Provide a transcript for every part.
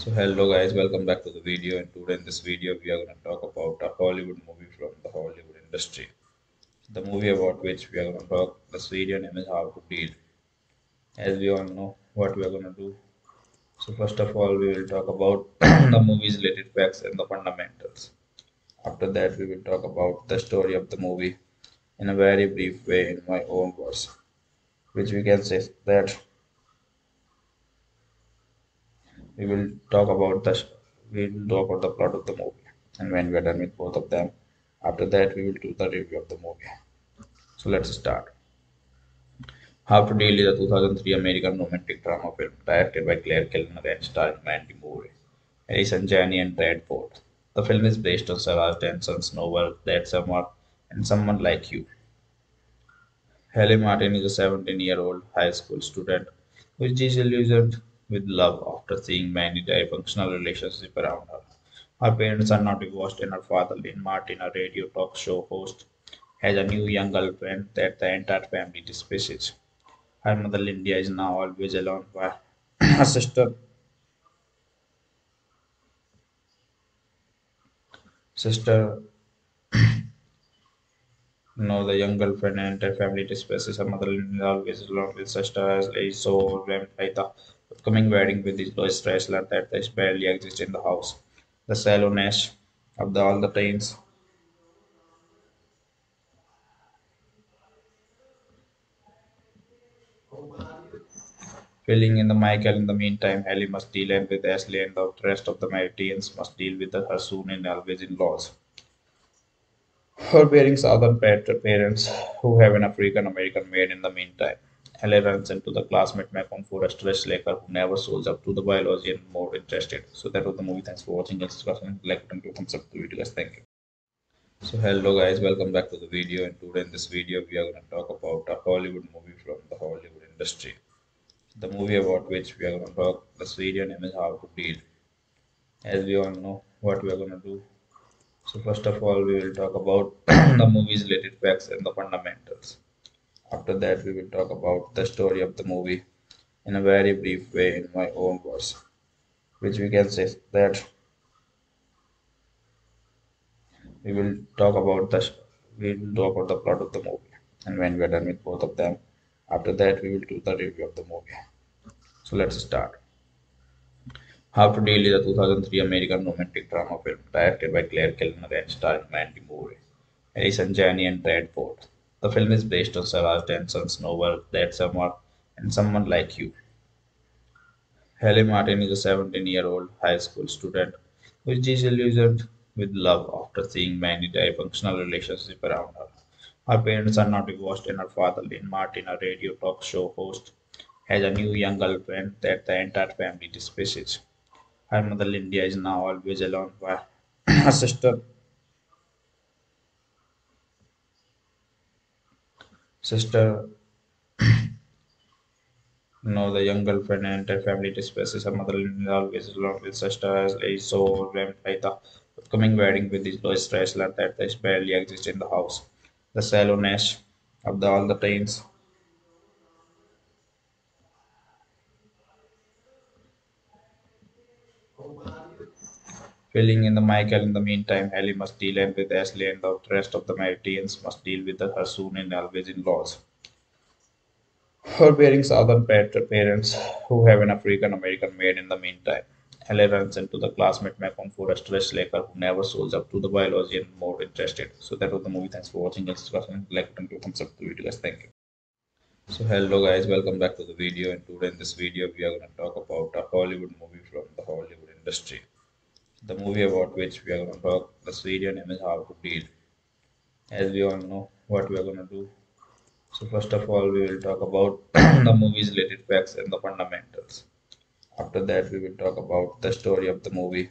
So hello guys, welcome back to the video and today in this video we are going to talk about a Hollywood movie from the Hollywood industry. The movie about which we are going to talk, this video name is How to Deal. As we all know what we are going to do. So first of all we will talk about the movie's related facts and the fundamentals. After that we will talk about the story of the movie in a very brief way in my own words. Which we can say that we will talk about the we will talk about the plot of the movie and when we are done with both of them after that we will do the review of the movie so let's start how to deal is a 2003 american romantic drama film directed by clare kilner and starring mandy moore Allison Janney and Brad Ford. The film is based on Sarah Dessen's novel That Summer and Someone Like You. Haley Martin is a 17 year old high school student who is disillusioned with love after seeing many dysfunctional relationships around her. Her parents are not divorced, and her father, Lynn Martin, a radio talk show host, has a new young girlfriend that the entire family despises. Her mother, Linda, is now always alone while her sister, sister, no, the young girlfriend and entire family despises her mother, Linda, is always alone with sister as is so overwhelmed by the upcoming wedding with his Lois Stressler that there barely exists in the house. The sallowness of the, all the trains filling in the Michael. In the meantime, Hallie must deal with Ashley and the rest of the Maritians must deal with her soon and always in-laws. Her bearing southern parents who have an African American maid in the meantime. Haley runs into the classmate Macon for a stress who never shows up to the biology and more interested. So that was the movie. Thanks for watching. Guys, like button to thumbs up the video, guys. Thank you. So hello guys, welcome back to the video. And today in this video, we are going to talk about a Hollywood movie from the Hollywood industry. The movie about which we are going to talk. This video name is How to Deal. As we all know what we are going to do. So first of all, we will talk about the movie's related facts and the fundamentals. After that, we will talk about the story of the movie in a very brief way in my own words, which we can say that we will talk about the we will talk about the plot of the movie, and when we are done with both of them, after that we will do the review of the movie. So let's start. How to Deal is a 2003 American romantic drama film directed by Clare Kilner and starring Mandy Moore, Allison Janney, and Brad Ford. The film is based on Sarah Dessen's novel That Summer and Someone Like You. Haley Martin is a 17 year old high school student who is disillusioned with love after seeing many dysfunctional relationships around her. Her parents are not divorced, and her father, Lynn Martin, a radio talk show host, has a new young girlfriend that the entire family despises. Her mother, Linda, is now always alone while her sister, sister no, the young girlfriend and entire family disperses. Her mother is always alone with sister as is so overwhelmed by the upcoming wedding with his Lois Stressler that there barely exists in the house. The sallowness of the, all the trains filling in the Michael. In the meantime, Haley must deal with Ashley and the rest of the Maritians must deal with her soon and always in-laws. Her bearing southern parents who have an African American maid in the meantime. Haley runs into the classmate Macon for a stress slacker who never shows up to the biology and more interested. So that was the movie. Thanks for watching. Guys, like button to thumbs up the video, guys. Thank you. So hello guys, welcome back to the video. And today in this video, we are going to talk about a Hollywood movie from the Hollywood industry. The movie about which we are going to talk. This video name is How to Deal. As we all know what we are going to do. So first of all, we will talk about the movie's related facts and the fundamentals. After that, we will talk about the story of the movie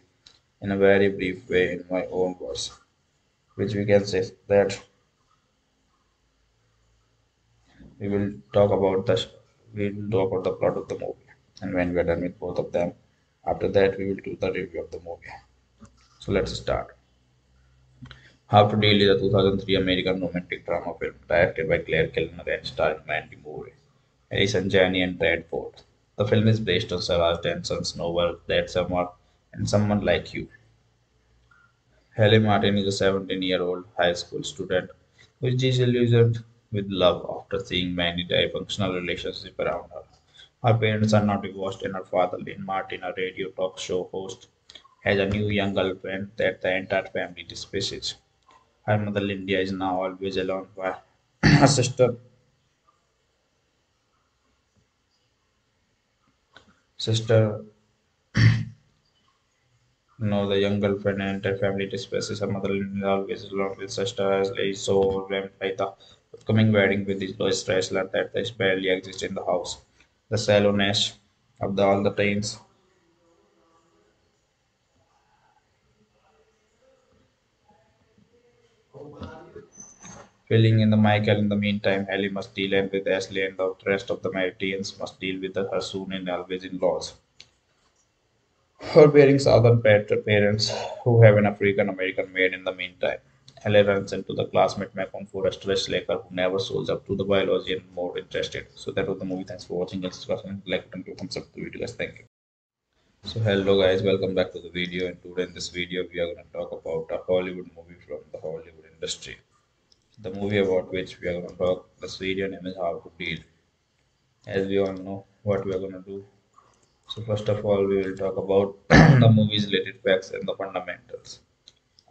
in a very brief way in my own words, which we can say that we will talk about the we will talk about the plot of the movie, and when we are done with both of them, after that we will do the review of the movie. So let's start. How to Deal is a 2003 American romantic drama film directed by Clare Kilner and starring Mandy Moore, Allison Janney, and Brad Ford. The film is based on Sarah Dessen's novel That Summer and Someone Like You. Haley Martin is a 17 year old high school student who is disillusioned with love after seeing many dysfunctional relationships around her. Her parents are not divorced, and her father, Lynn Martin, a radio talk show host, has a new young girlfriend that the entire family despises. Her mother, Linda, is now always alone while her sister, sister, no, the young girlfriend and entire family despises her mother, is always alone with sister as is so overwhelmed by the upcoming wedding with his Lois Chrysler that there barely exists in the house. The sallowness of the, all the trains filling in the Michael. In the meantime, Ellie must deal with Ashley and the rest of the Maritians must deal with her soon and always in-laws. Her bearing southern parents who have an African American maid in the meantime. Ellie runs into the classmate Macon Forrest Laker who never shows up to the biology and more interested. So that was the movie. Thanks for watching. Guys, like and thumbs up the video guys. Thank you. So hello guys, welcome back to the video and today in this video we are going to talk about a Hollywood movie from the Hollywood industry. The movie about which we are going to talk, this video name is How to Deal. As we all know what we are going to do. So first of all we will talk about the movie's related facts and the fundamentals.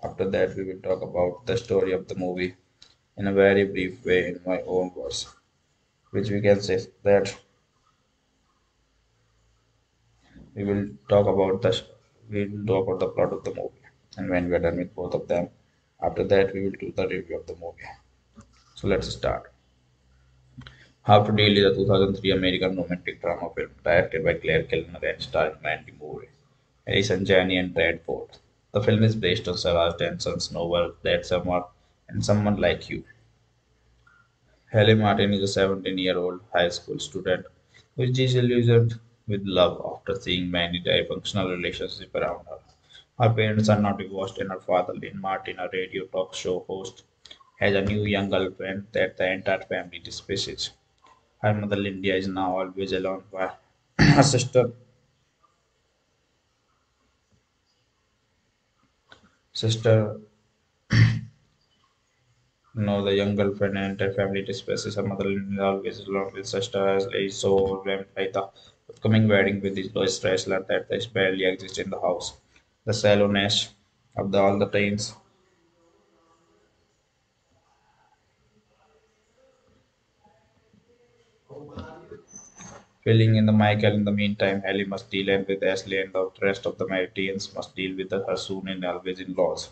After that, we will talk about the story of the movie in a very brief way in my own words, which we can say that we will talk about the we will talk about the plot of the movie, and when we are done with both of them, after that we will do the review of the movie. So let's start. How to Deal is a 2003 American romantic drama film directed by Clare Kilner and starring Mandy Moore, Allison Janney, and Brad Ford. The film is based on Sarah Dessen's novel That Summer and Someone Like You. Haley Martin is a 17 year old high school student who is disillusioned with love after seeing many dysfunctional relationships around her. Her parents are not divorced, and her father, Lynn Martin, a radio talk show host, has a new young girlfriend that the entire family despises. Her mother, Linda, is now always alone while her sister, sister no, the young girlfriend and entire family despises her mother is always alone with sister as is so overwhelmed by the upcoming wedding with his Lois Chrysler that there barely exists in the house. The sallowness of the, all the trains filling in the Michael. In the meantime, Ellie must deal with Ashley and the rest of the Maritians must deal with her soon and always in-laws.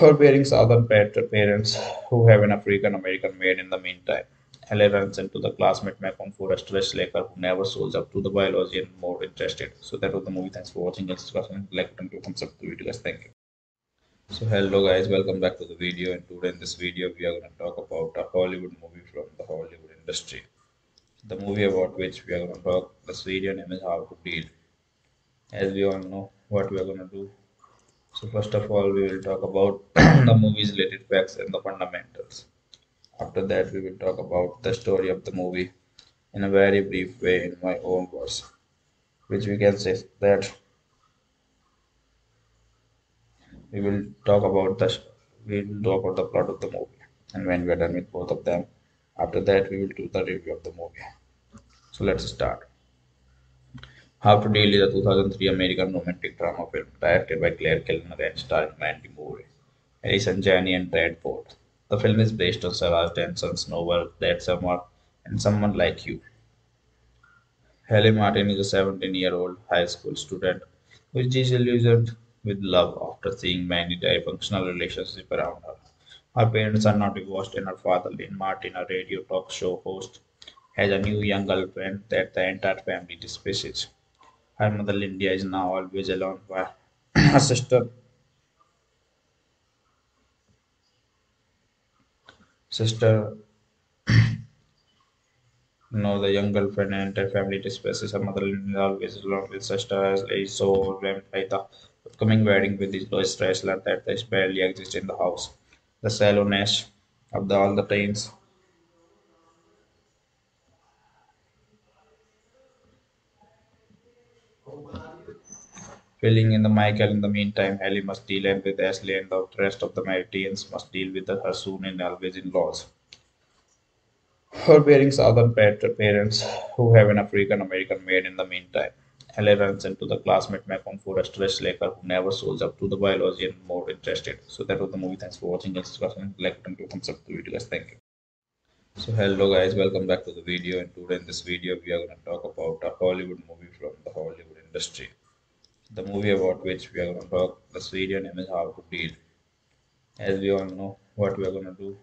Her bearing southern parents who have an African American maid in the meantime. Ellie runs into the classmate Macon stress Laker who never shows up to the biology and more interested. So that was the movie. Thanks for watching. Guys, like and thumbs up the video guys. Thank you. So hello guys, welcome back to the video and today in this video we are going to talk about a Hollywood movie from the Hollywood industry. The movie about which we are going to talk, the video name is How to Deal. As we all know what we are going to do. So first of all we will talk about the movie's related facts and the fundamentals. After that we will talk about the story of the movie in a very brief way in my own words, which we can say that we will talk about the we will talk about the plot of the movie and when we are done with both of them after that we will do the review of the movie so let's start how to deal is a 2003 american romantic drama film directed by clare kilner and starring mandy moore Allison Janney and Brad Ford. The film is based on Sarah Dessen's novel That Summer and Someone Like You. Haley Martin is a 17 year old high school student who is disillusioned with love after seeing many dysfunctional relationships around her. Her parents are not divorced, and her father, Lynn Martin, a radio talk show host, has a new young girlfriend that the entire family despises. Her mother Linda is now always alone while her sister sister no the young girlfriend and entire family despises her mother is always alone with sister as is so overwhelmed by the upcoming wedding with his Lois Stressler that they barely exist in the house. The sallowness of the, all the trains Filling in the Michael in the meantime, Ellie must deal with Ashley and the rest of the Maritians must deal with her soon and always in laws. Her bearing southern parents who have an African American maid in the meantime. Ellie runs into the classmate Macon for a stress laker who never shows up to the biology and more interested. So that was the movie. Thanks for watching. Guys, like button to thumbs up the video, guys. Thank you. So hello guys, welcome back to the video. And today in this video, we are going to talk about a Hollywood movie from the Hollywood industry. The movie about which we are going to talk, the video name is How to Deal. As we all know, what we are going to do.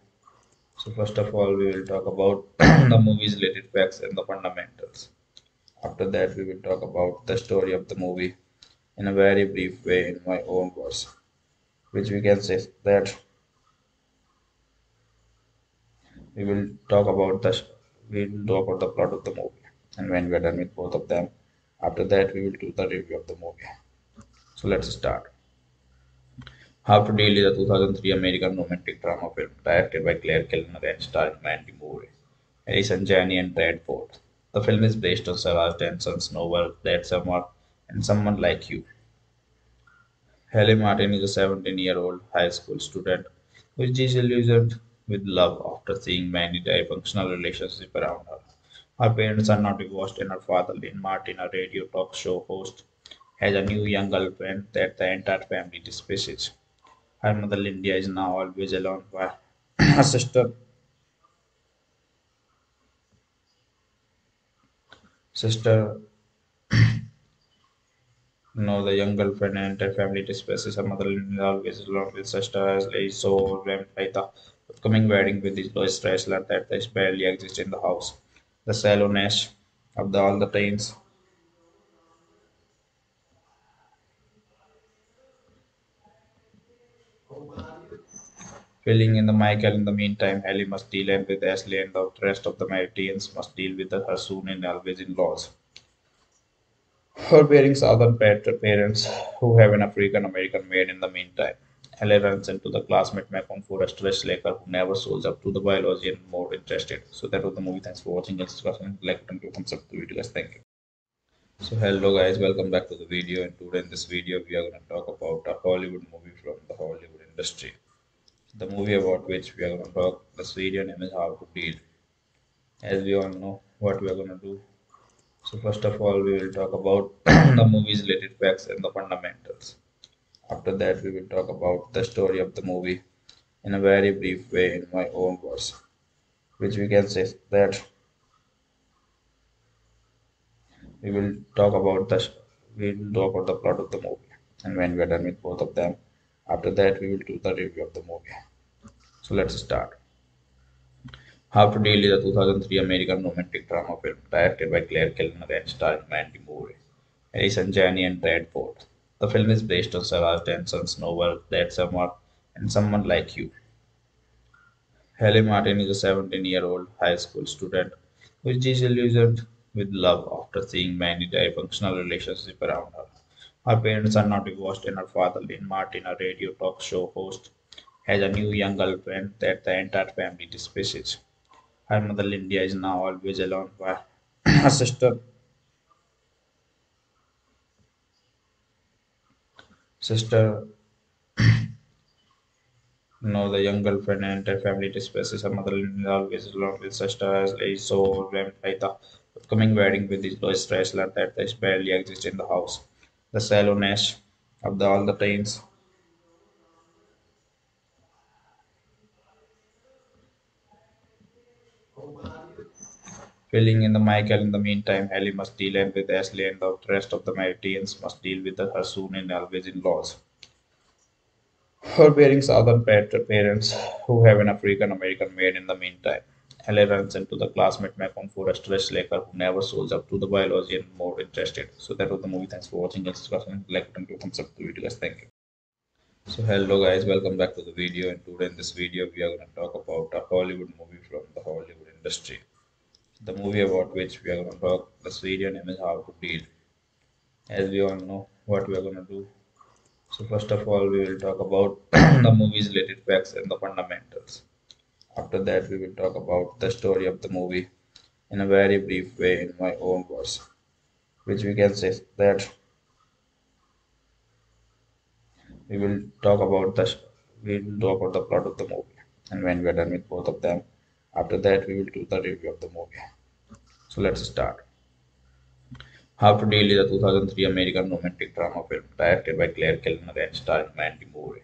So first of all, we will talk about the movie's related facts and the fundamentals. After that, we will talk about the story of the movie in a very brief way in my own words, which we can say that we will talk about the we will talk about the plot of the movie, and when we are done with both of them, after that we will do the review of the movie. So let's start. How to Deal is a 2003 American romantic drama film directed by Clare Kilner and starring Mandy Moore, Allison Janney, and Brad Ford. The film is based on Sarah Dessen's novel That Summer and Someone Like You. Haley Martin is a 17 year old high school student who is disillusioned with love after seeing many dysfunctional relationships around her. Her parents are not divorced, and her father, Lynn Martin, a radio talk show host, has a new young girlfriend that the entire family despises. Her mother, Linda, is now always alone while her sister sister no, the young girlfriend and entire family disperses. Her mother is always alone with sister as is so overwhelmed by the upcoming wedding with his Lois Stressler that they barely exist in the house. The sallowness of the, all the trains filling in the Michael in the meantime, Ellie must deal with Ashley and the rest of the Maritians must deal with her soon and always in laws. Her bearing southern parents who have an African American maid in the meantime. Ellie runs into the classmate Macon for a stress laker who never shows up to the biology and more interested. So that was the movie. Thanks for watching. Guys, like and thumbs up the video, guys. Thank you. So hello guys, welcome back to the video. And today in this video, we are going to talk about a Hollywood movie from the Hollywood industry. The movie about which we are going to talk. The video name is How to Deal. As we all know, what we are going to do so first of all, we will talk about the movie's related facts and the fundamentals. After that, we will talk about the story of the movie in a very brief way in my own words, which we can say that we will talk about the we will talk about the plot of the movie, and when we are done with both of them, after that we will do the review of the movie. So let's start. How to Deal is a 2003 American romantic drama film directed by Clare Kilner and starring Mandy Moore, Allison Janney, and Brad Ford. The film is based on Sarah Dessen's novel That Summer and Someone Like You. Haley Martin is a 17 year old high school student who is disillusioned with love after seeing many dysfunctional relationships around her. Her parents are not divorced, and her father, Lynn Martin, a radio talk show host, has a new young girlfriend that the entire family despises. Her mother Linda is now always alone while her sister sister no the young girlfriend and her family despises Her mother is always alone with sister as is so overwhelmed by the upcoming wedding with his Lois Stressler that they barely exist in the house. The sallowness of the, all the trains Filling in the Michael in the meantime, Ellie must deal with Ashley and the rest of the Maritians must deal with the her soon and always in laws. Her bearing southern parents who have an African American maid in the meantime. Ellie runs into the classmate Macon for a stress who never shows up to the biology and more interested. So that was the movie. Thanks for watching. Guys, like button to thumbs up the video, guys. Thank you. So hello guys, welcome back to the video. And today in this video, we are going to talk about a Hollywood movie from the Hollywood industry. The movie about which we are going to talk. The video name is How to Deal. As we all know, what we are going to do. So first of all, we will talk about the movie's related facts and the fundamentals. After that, we will talk about the story of the movie in a very brief way in my own words, which we can say that we will talk about the we will talk about the plot of the movie, and when we are done with both of them, after that we will do the review of the movie. So let's start. How to Deal is a 2003 American romantic drama film directed by Clare Kilner and starring Mandy Moore,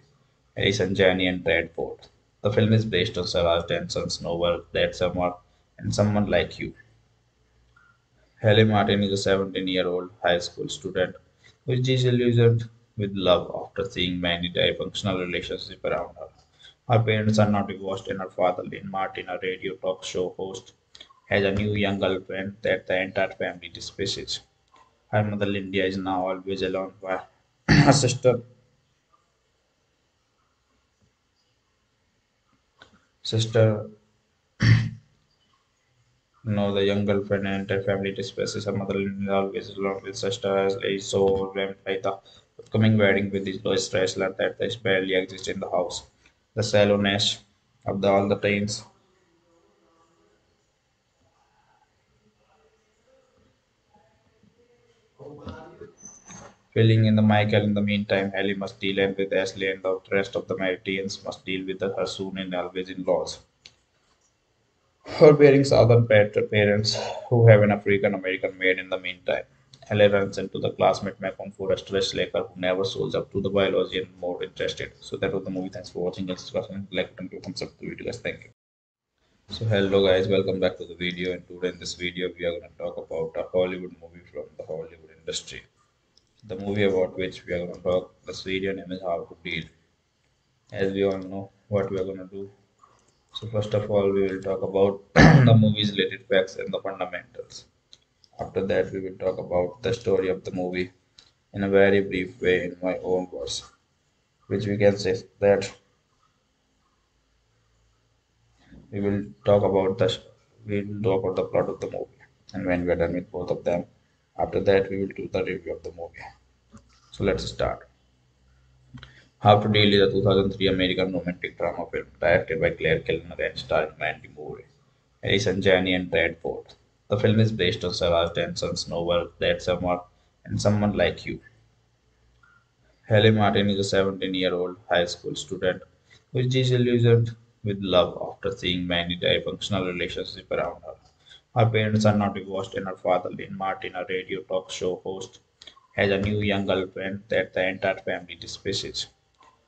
Allison Janney, and Brad Ford. The film is based on Sarah Dessen's novel That Summer and Someone Like You. Haley Martin is a 17 year old high school student who is disillusioned with love after seeing many dysfunctional relationships around her. Her parents are not divorced, and her father, Lynn Martin, a radio talk show host, has a new young girlfriend that the entire family despises. Her mother, Linda, is now always alone while her sister sister no the young girlfriend and entire family disperses her mother is always alone. With sister as is so overwhelmed by the upcoming wedding with his Lois Stressler that they barely exist in the house. The sallowness of the, all the trains filling in the Michael. In the meantime, Ellie must deal with Ashley and the rest of the Maritians must deal with her soon and always in-laws. Her bearing southern parents who have an African American maid in the meantime. Ellie runs into the classmate Macon for a stress slacker who never shows up to the biology and more interested. So that was the movie. Thanks for watching. Like button to thumbs up the video, guys. Thank you. So hello guys, welcome back to the video. And today in this video, we are going to talk about a Hollywood movie from the Hollywood industry. The movie about which we are going to talk. The video name is How to Deal. As we all know, what we are going to do. So first of all, we will talk about the movie's related facts and the fundamentals. After that, we will talk about the story of the movie in a very brief way in my own words, which we can say that we will talk about the we will talk about the plot of the movie, and when we are done with both of them, after that we will do the review of the movie. So let's start. How to Deal is a 2003 American romantic drama film directed by Clare Kilner and starring Mandy Moore, Allison Janney, and Brad Ford. The film is based on Sarah Dessen's novel That Summer and Someone Like You. Haley Martin is a 17 year old high school student who is disillusioned with love after seeing many dysfunctional relationships around her. Her parents are not divorced, and her father, Lynn Martin, a radio talk show host, has a new young girlfriend that the entire family despises.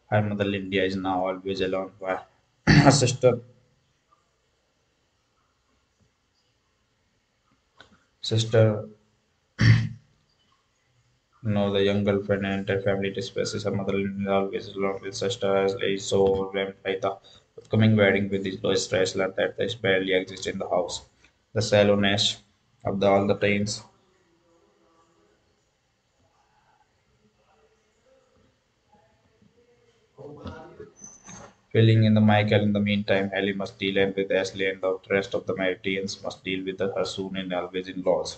Her mother, Linda, is now always alone while her sister sister no the young girlfriend and entire family disperses her mother is always alone with sister as is so overwhelmed by the upcoming wedding with his Lois Stressler that they barely exist in the house. The sallowness of the, all the trains filling in the Michael. In the meantime, Ellie must deal with Ashley and the rest of the Maritians must deal with her soon and always in-laws.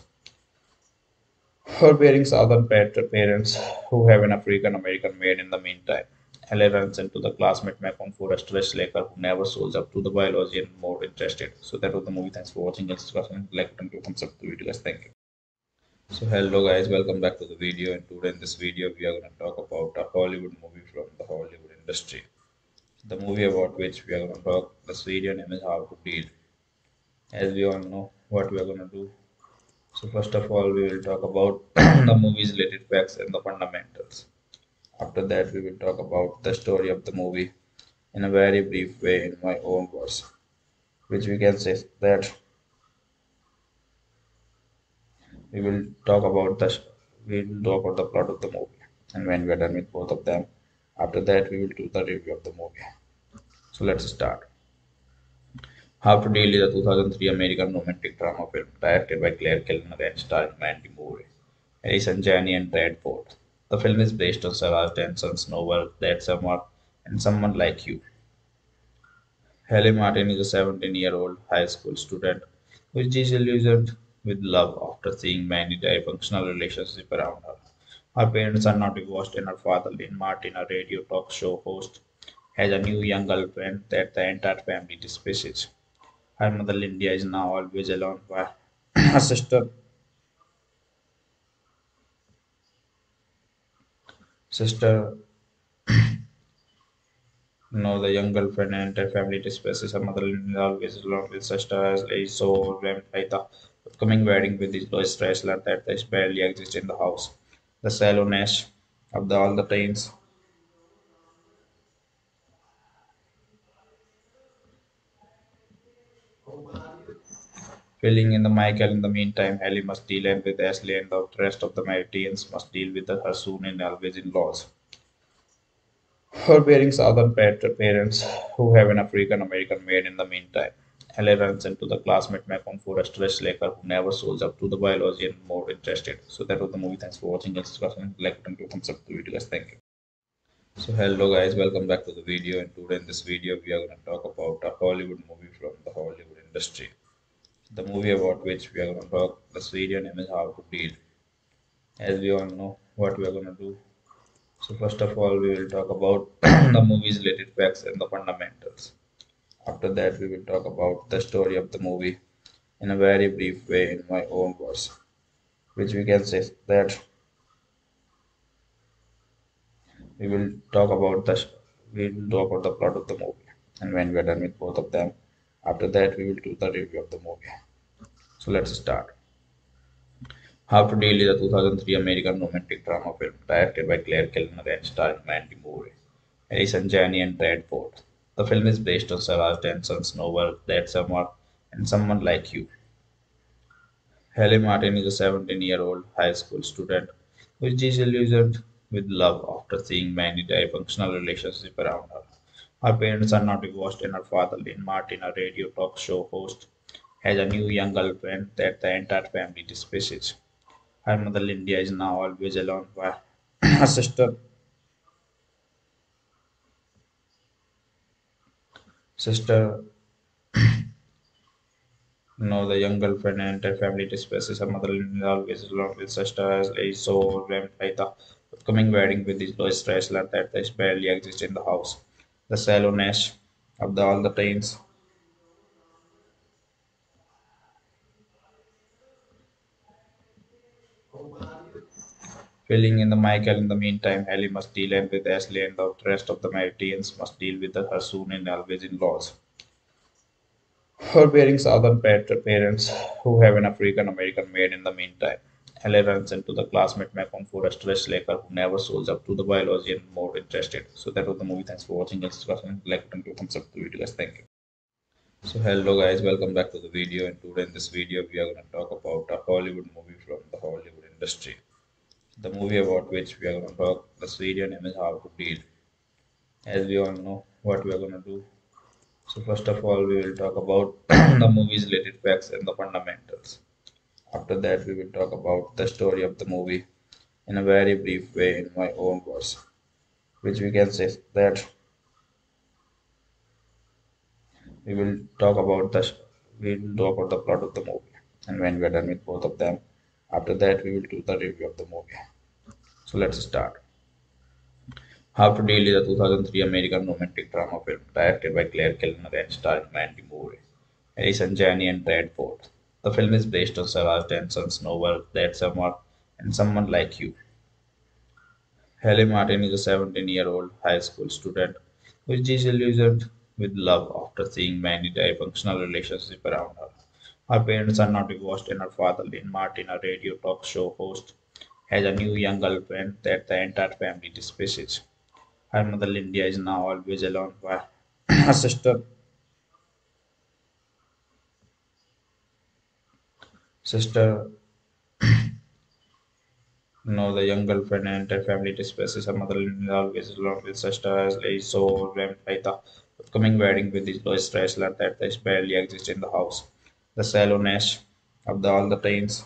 Her bearing southern parents who have an African American maid in the meantime. Ellie runs into the classmate Macon for a stress slacker who never shows up to the biology and more interested. So that was the movie. Thanks for watching. Guys, like to thumbs up the video, guys. Thank you. So hello guys, welcome back to the video. And today in this video, we are going to talk about a Hollywood movie from the Hollywood industry. The movie about which we are going to talk. The video name is How to Deal. As we all know, what we are going to do. So first of all, we will talk about the movie's related facts and the fundamentals. After that, we will talk about the story of the movie in a very brief way in my own words, which we can say that we will talk about the we will talk about the plot of the movie, and when we are done with both of them, after that we will do the review of the movie. So let's start. How to Deal is a 2003 American romantic drama film directed by Clare Kilner and starring Mandy Moore, Allison Janney, and Brad Ford. The film is based on Sarah Dessen's novel That Summer and Someone Like You. Haley Martin is a 17 year old high school student who is disillusioned with love after seeing many dysfunctional relationships around her. Her parents are not divorced, and her father, Lynn Martin, a radio talk show host, has a new young girlfriend that the entire family despises. Her mother, Linda, is now always alone while her sister, sister, no, the young girlfriend and entire family despises her mother, is always alone with sister as is so overwhelmed by the upcoming wedding with his Lois Stressler that there barely exists in the house. The sallowness of the, all the trains Filling in the Michael in the meantime, Ellie must deal with Ashley and the rest of the Maritians must deal with her soon and always in laws. Her bearing southern parents who have an African American maid in the meantime. Ellie runs into the classmate Macon stress Laker who never shows up to the biology and more interested. So that was the movie. Thanks for watching. Guys, like button to thumbs up the video guys. Thank you. So hello guys, welcome back to the video and today in this video we are going to talk about a Hollywood movie from the Hollywood industry. The movie about which we are going to talk, the video name is How to Deal. As we all know what we are going to do. So first of all we will talk about the movie's related facts and the fundamentals. After that we will talk about the story of the movie in a very brief way in my own words. Which we can say that we will talk about the we will talk about the plot of the movie and when we are done with both of them after that we will do the review of the movie so let's start how to deal is a 2003 american romantic drama film directed by clare kilner and starring mandy moore Allison Janney and Brad Ford. The film is based on Sarah Dessen's novel That Summer and Someone Like You. Haley Martin is a 17 year old high school student who is disillusioned with love after seeing many dysfunctional relationships around her. Her parents are not divorced, and her father, Lynn Martin, a radio talk show host, has a new young girlfriend that the entire family despises. Her mother, Linda, is now always alone while her sister, sister, no, the young girlfriend and entire family despises her mother, is always alone with sister as is so overwhelmed by the upcoming wedding with his Lois Stressler that barely exists in the house. The sallowness of the, all the trains Filling in the Michael in the meantime, Ellie must deal with Ashley and the rest of the Maritians must deal with her soon and always in laws. Her bearing southern parents who have an African American maid in the meantime. Ellie runs into the classmate Macon Forrest Laker who never shows up to the biology and more interested. So that was the movie. Thanks for watching. Guys, like button to thumbs up the video guys. Thank you. So hello guys, welcome back to the video and today in this video we are going to talk about a Hollywood movie from the Hollywood industry. The movie about which we are going to talk, the video name is How to Deal. As we all know what we are going to do. So first of all we will talk about the movie's related facts and the fundamentals. After that we will talk about the story of the movie in a very brief way in my own words. Which we can say that we will talk about the we will talk about the plot of the movie and when we are done with both of them after that we will do the review of the movie so let's start how to deal is a 2003 american romantic drama film directed by clare kilner and starring mandy moore Allison Janney and Brad Ford. The film is based on Sarah Dessen's novel That Summer and Someone Like You. Haley Martin is a 17 year old high school student who is disillusioned with love after seeing many dysfunctional relationships around her. Her parents are not divorced, and her father, Lynn Martin, a radio talk show host, has a new young girlfriend that the entire family despises. Her mother, Linda, is now always alone while her sister, sister, no, the young girlfriend and entire family despises her mother, is always alone with sister as is so overwhelmed by the upcoming wedding with his Lois Chrysler that this barely exists in the house. The sallowness of the, all the trains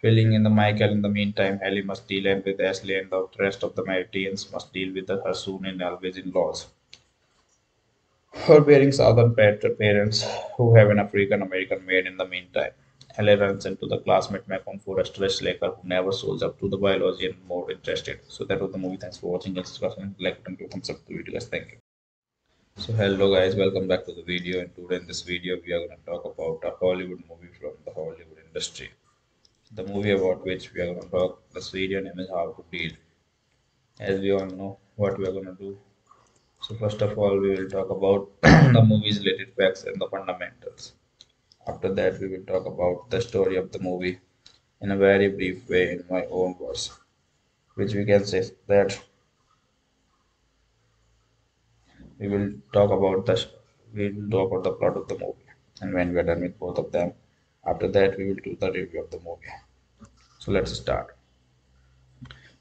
filling in the Michael. In the meantime, Ellie must deal with Ashley and the rest of the Maritians must deal with her soon and always in-laws. Her bearing southern parents who have an African American maid in the meantime. Ellie runs into the classmate Macon for a stress Laker who never shows up to the biology and more interested. So that was the movie. Thanks for watching. Guys, like and thumbs up the video, guys. Thank you. So hello guys, welcome back to the video. And today in this video, we are going to talk about a Hollywood movie from the Hollywood industry. The movie about which we are going to talk. the video name is How to Deal. As we all know, what we are going to do so first of all, we will talk about the movie's related facts and the fundamentals. After that, we will talk about the story of the movie in a very brief way in my own words, which we can say that we will talk about the we will talk about the plot of the movie, and when we are done with both of them, after that we will do the review of the movie. So let's start.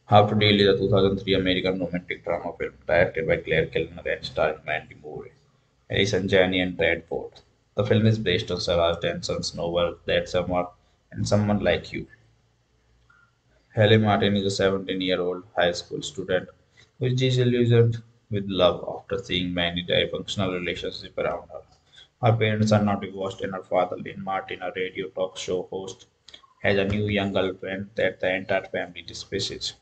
How to Deal is a 2003 American romantic drama film directed by Clare Kilner and starring Mandy Moore, Allison Janney, and Brad Ford. The film is based on Sarah Dessen's novel That Summer and Someone Like You. Halley Martin is a 17 year old high school student who is disillusioned with love after seeing many dysfunctional relationships around her. Her parents are not divorced, and her father, Lynn Martin, a radio talk show host, has a new young girlfriend that the entire family despises.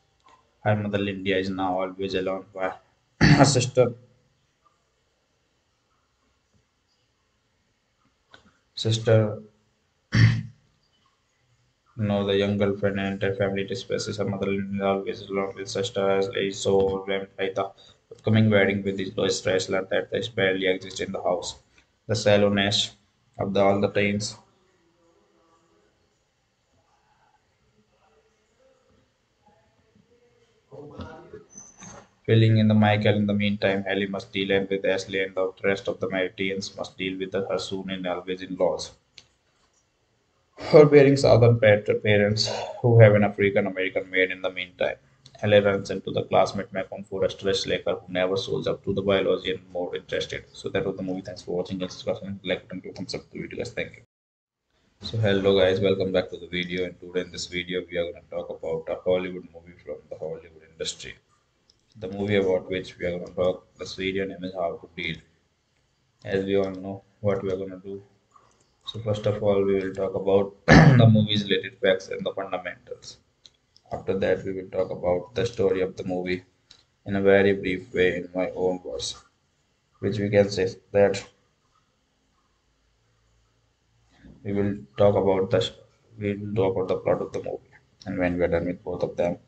Her mother Linda is now always alone while her sister sister no the young girlfriend and her family despises Her mother is always alone with sister as is so overwhelmed by the upcoming wedding with his Lois Chrysler that there barely exists in the house. The sallowness of the, all the trains Filling in the Michael in the meantime, Ellie must deal with Ashley and the rest of the Maritians must deal with the her soon and always in-laws. Her bearing southern parents who have an African American maid in the meantime. Ellie runs into the classmate Macon for a stress who never shows up to the biology and more interested. So that was the movie. Thanks for watching. Guys, like and thumbs up the video, guys. Thank you. So hello guys, welcome back to the video. And today in this video, we are going to talk about a Hollywood movie from the Hollywood industry the movie about which we are going to talk. The video name is How to Deal. As we all know, what we are going to do. So first of all, we will talk about the movie's related facts and the fundamentals. After that, we will talk about the story of the movie in a very brief way in my own words, which we can say that we will talk about the we will talk about the plot of the movie, and when we are done with both of them,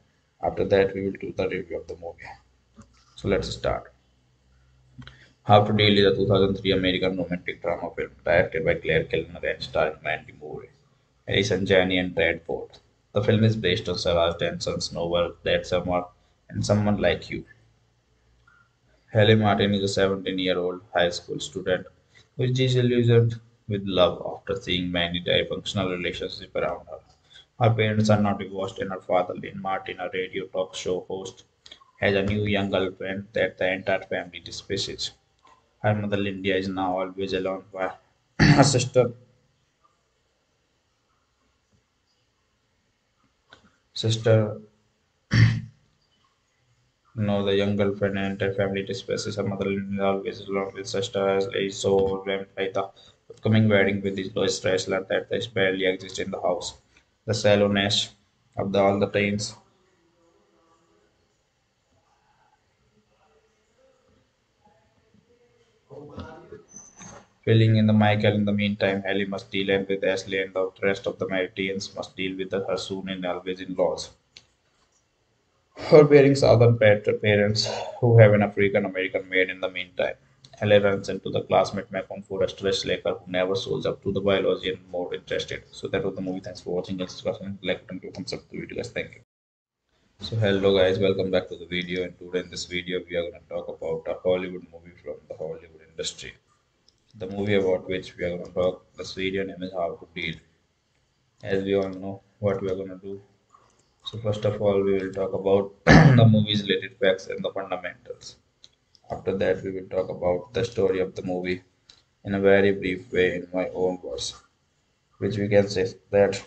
after that we will do the review of the movie. So let's start. How to Deal is a 2003 American romantic drama film directed by Clare Kilner and starring Mandy Moore, Allison Janney, and Brad Ford. The film is based on Sarah Dessen's novel That Summer and Someone Like You. Halley Martin is a 17 year old high school student who is disillusioned with love after seeing many dysfunctional relationships around her. Her parents are not divorced, and her father, Lynn Martin, a radio talk show host, has a new young girlfriend that the entire family despises. Her mother Linda is now always alone while her sister sister no the young girlfriend and her family despises her mother is always alone with sister as is so overwhelmed by the upcoming wedding with his Lois Chrysler that barely exists in the house. The sallowness of the, all the trains Filling in the Michael in the meantime, Ellie must deal with Ashley and the rest of the Maritians must deal with the soon and always in-laws. Her bearing southern parents who have an African American maid in the meantime. Ellie runs into the classmate Macon for a stress Laker who never shows up to the biology and more interested. So that was the movie. Thanks for watching. Guys, like and thumbs up the video, guys. Thank you. So hello guys, welcome back to the video. And today in this video, we are going to talk about a Hollywood movie from the Hollywood industry the movie about which we are going to talk. The video name is How to Deal. As we all know, what we are going to do. So first of all, we will talk about the movie's related facts and the fundamentals. After that, we will talk about the story of the movie in a very brief way in my own words, which we can say that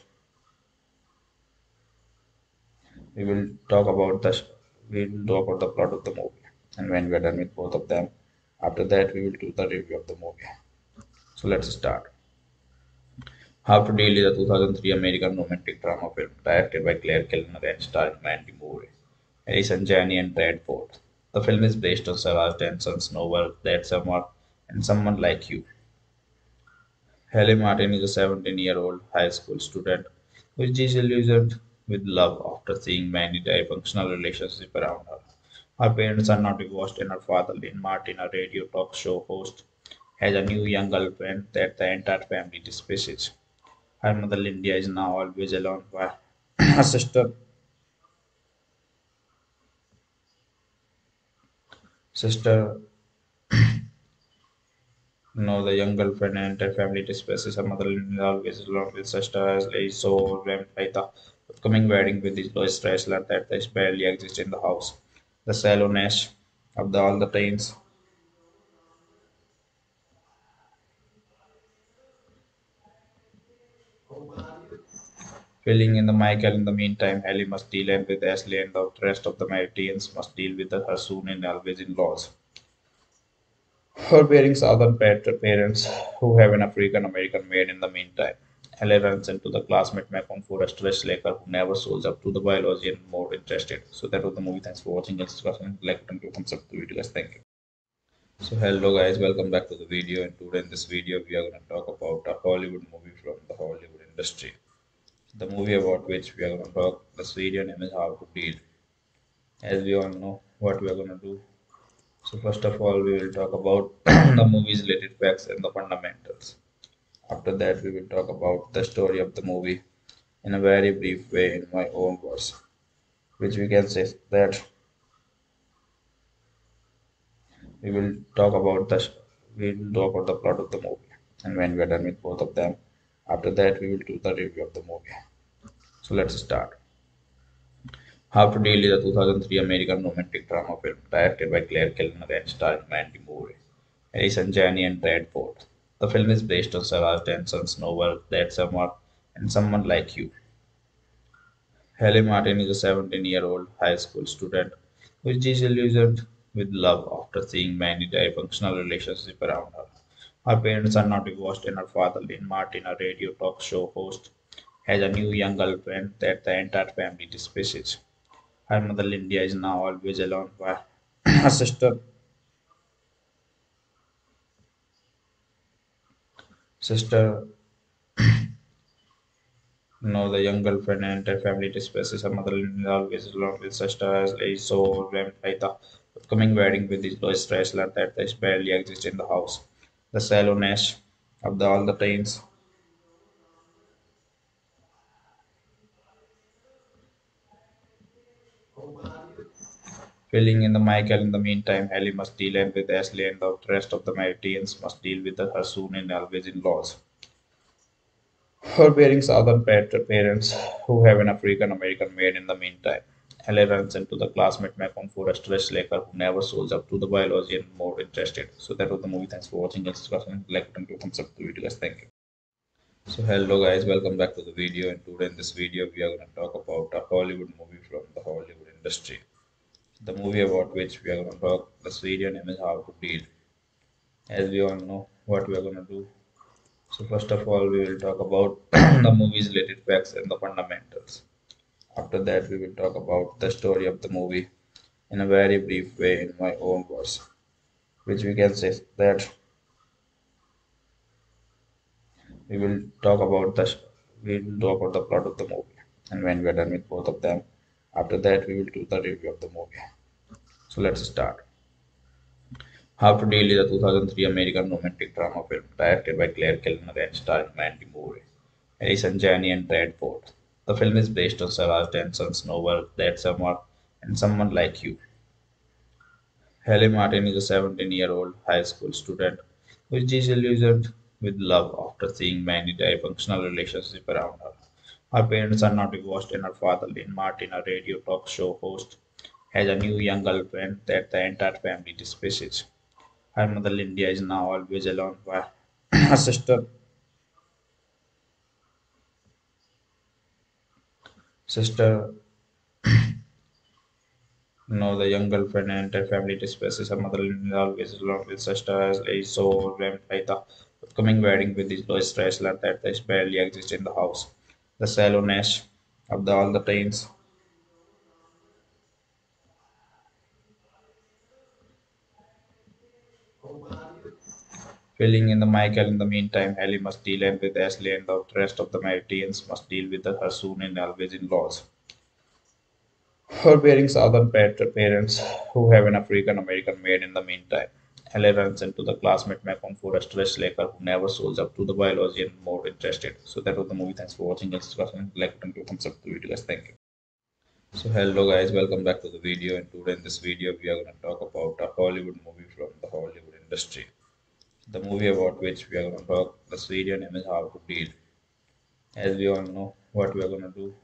we will talk about the we will talk about the plot of the movie, and when we are done with both of them, after that we will do the review of the movie. So let's start. How to Deal is a 2003 American romantic drama film directed by Clare Kilner and starring Mandy Moore, Allison Janney, and Brad Ford. The film is based on Sarah Dessen's novel That Summer and Someone Like You. Halley Martin is a 17 year old high school student who is disillusioned with love after seeing many dysfunctional relationships around her. Her parents are not divorced, and her father, Lynn Martin, a radio talk show host, has a new young girlfriend that the entire family despises. Her mother, Linda, is now always alone while her sister, sister, no, the young girlfriend and entire family despises her mother, is always alone with sister as is so overwhelmed by the upcoming wedding with his Lois Chrysler that there barely exists in the house. The sallowness of the, all the trains filling in the Michael. In the meantime, Ellie must deal with Ashley and the rest of the Maritians must deal with her soon and always in-laws. Her bearing southern parents who have an African American maid in the meantime. Ellie runs into the classmate Macon Forrest Laker who never shows up to the biology and more interested. So that was the movie. Thanks for watching. Guys, like and thumbs up the video guys. Thank you. So hello guys, welcome back to the video and today in this video we are going to talk about a Hollywood movie from the Hollywood industry. The movie about which we are going to talk, this video name is How to Deal. As we all know what we are going to do. So first of all we will talk about the movie's related facts and the fundamentals. After that, we will talk about the story of the movie in a very brief way in my own words, which we can say that we will talk about the we will talk about the plot of the movie, and when we are done with both of them, after that we will do the review of the movie. So let's start. How to Deal is a 2003 American romantic drama film directed by Clare Kilner and starring Mandy Moore, Allison Janney, and Brad Ford. The film is based on Sarah Dessen's novel That Summer and Someone Like You. Halley Martin is a 17 year old high school student who is disillusioned with love after seeing many dysfunctional relationships around her. Her parents are not divorced, and her father, Lynn Martin, a radio talk show host, has a new young girlfriend that the entire family despises. Her mother, Linda, is now always alone while her sister, sister no, the young girlfriend and entire family despises her mother is always alone with sister as is so overwhelmed by the upcoming wedding with his Lois Chrysler that there barely exists in the house. The sallowness of the, all the trains filling in the Michael. In the meantime, Ellie must deal with Ashley and the rest of the Maritians must deal with her soon and always in-laws. Her bearing southern parents who have an African American maid in the meantime. Ellie runs into the classmate Macon stress Laker who never shows up to the biology and more interested. So that was the movie. Thanks for watching. Guys, like and thumbs up the video guys. Thank you. So hello guys, welcome back to the video and today in this video we are going to talk about a Hollywood movie from the Hollywood industry. The movie about which we are going to talk, the video name is How to Deal. As we all know what we are going to do. So first of all we will talk about the movie's related facts and the fundamentals. After that we will talk about the story of the movie in a very brief way in my own words, which we can say that we will talk about the we will talk about the plot of the movie and when we are done with both of them after that we will do the review of the movie so let's start how to deal is a 2003 american romantic drama film directed by clare kilner and starring mandy moore Allison Janney and Brad Ford. The film is based on Sarah Dessen's novel That Summer and Someone Like You. Halley Martin is a 17 year old high school student who is disillusioned with love after seeing many dysfunctional relationships around her. Her parents are not divorced, and her father, Lynn Martin, a radio talk show host, has a new young girlfriend that the entire family despises. Her mother, Linda, is now always alone while her sister, sister, no, the young girlfriend and entire family despises her mother, is always alone with sister as is so overwhelmed by the upcoming wedding with his Lois Stressler that they barely exist in the house. The sallowness of the, all the trains filling in the Michael. In the meantime, Ellie must deal with Ashley and the rest of the Maritians must deal with her soon and always in-laws. Her bearing southern parents who have an African American maid in the meantime. Ellie runs into the classmate Macon for a stress laker who never shows up to the biology and more interested. So that was the movie. Thanks for watching. Guys, like button to thumbs up the video, guys. Thank you. So hello guys, welcome back to the video. And today in this video, we are going to talk about a Hollywood movie from the Hollywood industry. The movie about which we are going to talk, this video name is How to Deal. As we all know, what we are going to do.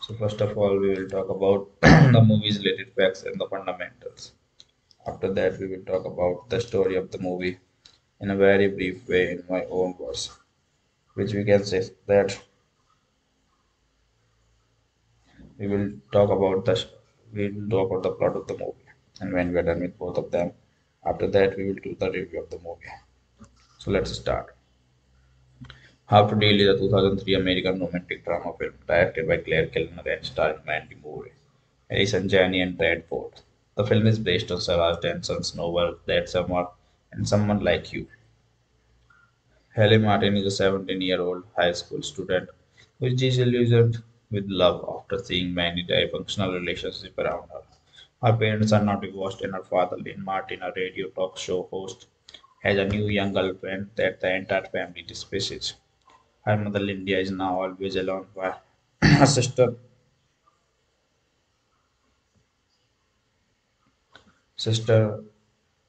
So first of all, we will talk about the movie's related facts and the fundamentals. After that, we will talk about the story of the movie in a very brief way in my own words, which we can say that we will talk about the we will talk about the plot of the movie, and when we are done with both of them, after that we will do the review of the movie. So let's start. How to Deal is a 2003 American romantic drama film directed by Clare Kilner and starring Mandy Moore, Allison Janney, and Brad Ford. The film is based on Sarah Dessen's novel That Summer and Someone Like You. Halley Martin is a 17 year old high school student who is disillusioned with love after seeing many dysfunctional relationships around her. Her parents are not divorced, and her father, Lynn Martin, a radio talk show host, has a new young girlfriend that the entire family despises. Her mother, Linda, is now always alone while her sister, sister,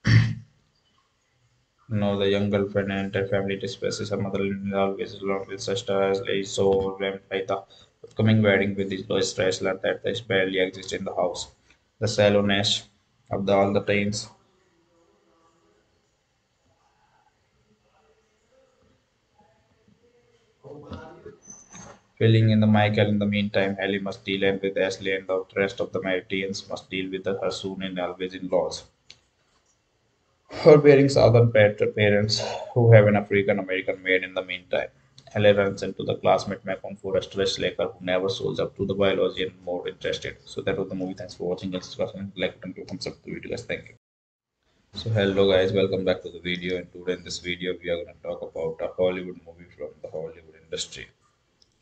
no, the young girlfriend and entire family despises her mother, is always alone with sister as is so overwhelmed by the upcoming wedding with his Lois Stressler that they barely exist in the house. The sallowness of the, all the trains filling in the Michael. In the meantime, Ellie must deal with Ashley and the rest of the Maritians must deal with her soon and always in-laws. Her bearing southern parents who have an African American maid in the meantime. Ellie runs into the classmate Macon for a stress laker who never shows up to the biology and more interested. So that was the movie. Thanks for watching. Guys, like to thumbs up the video, guys. Thank you. So hello guys, welcome back to the video. And today in this video, we are going to talk about a Hollywood movie from the Hollywood industry.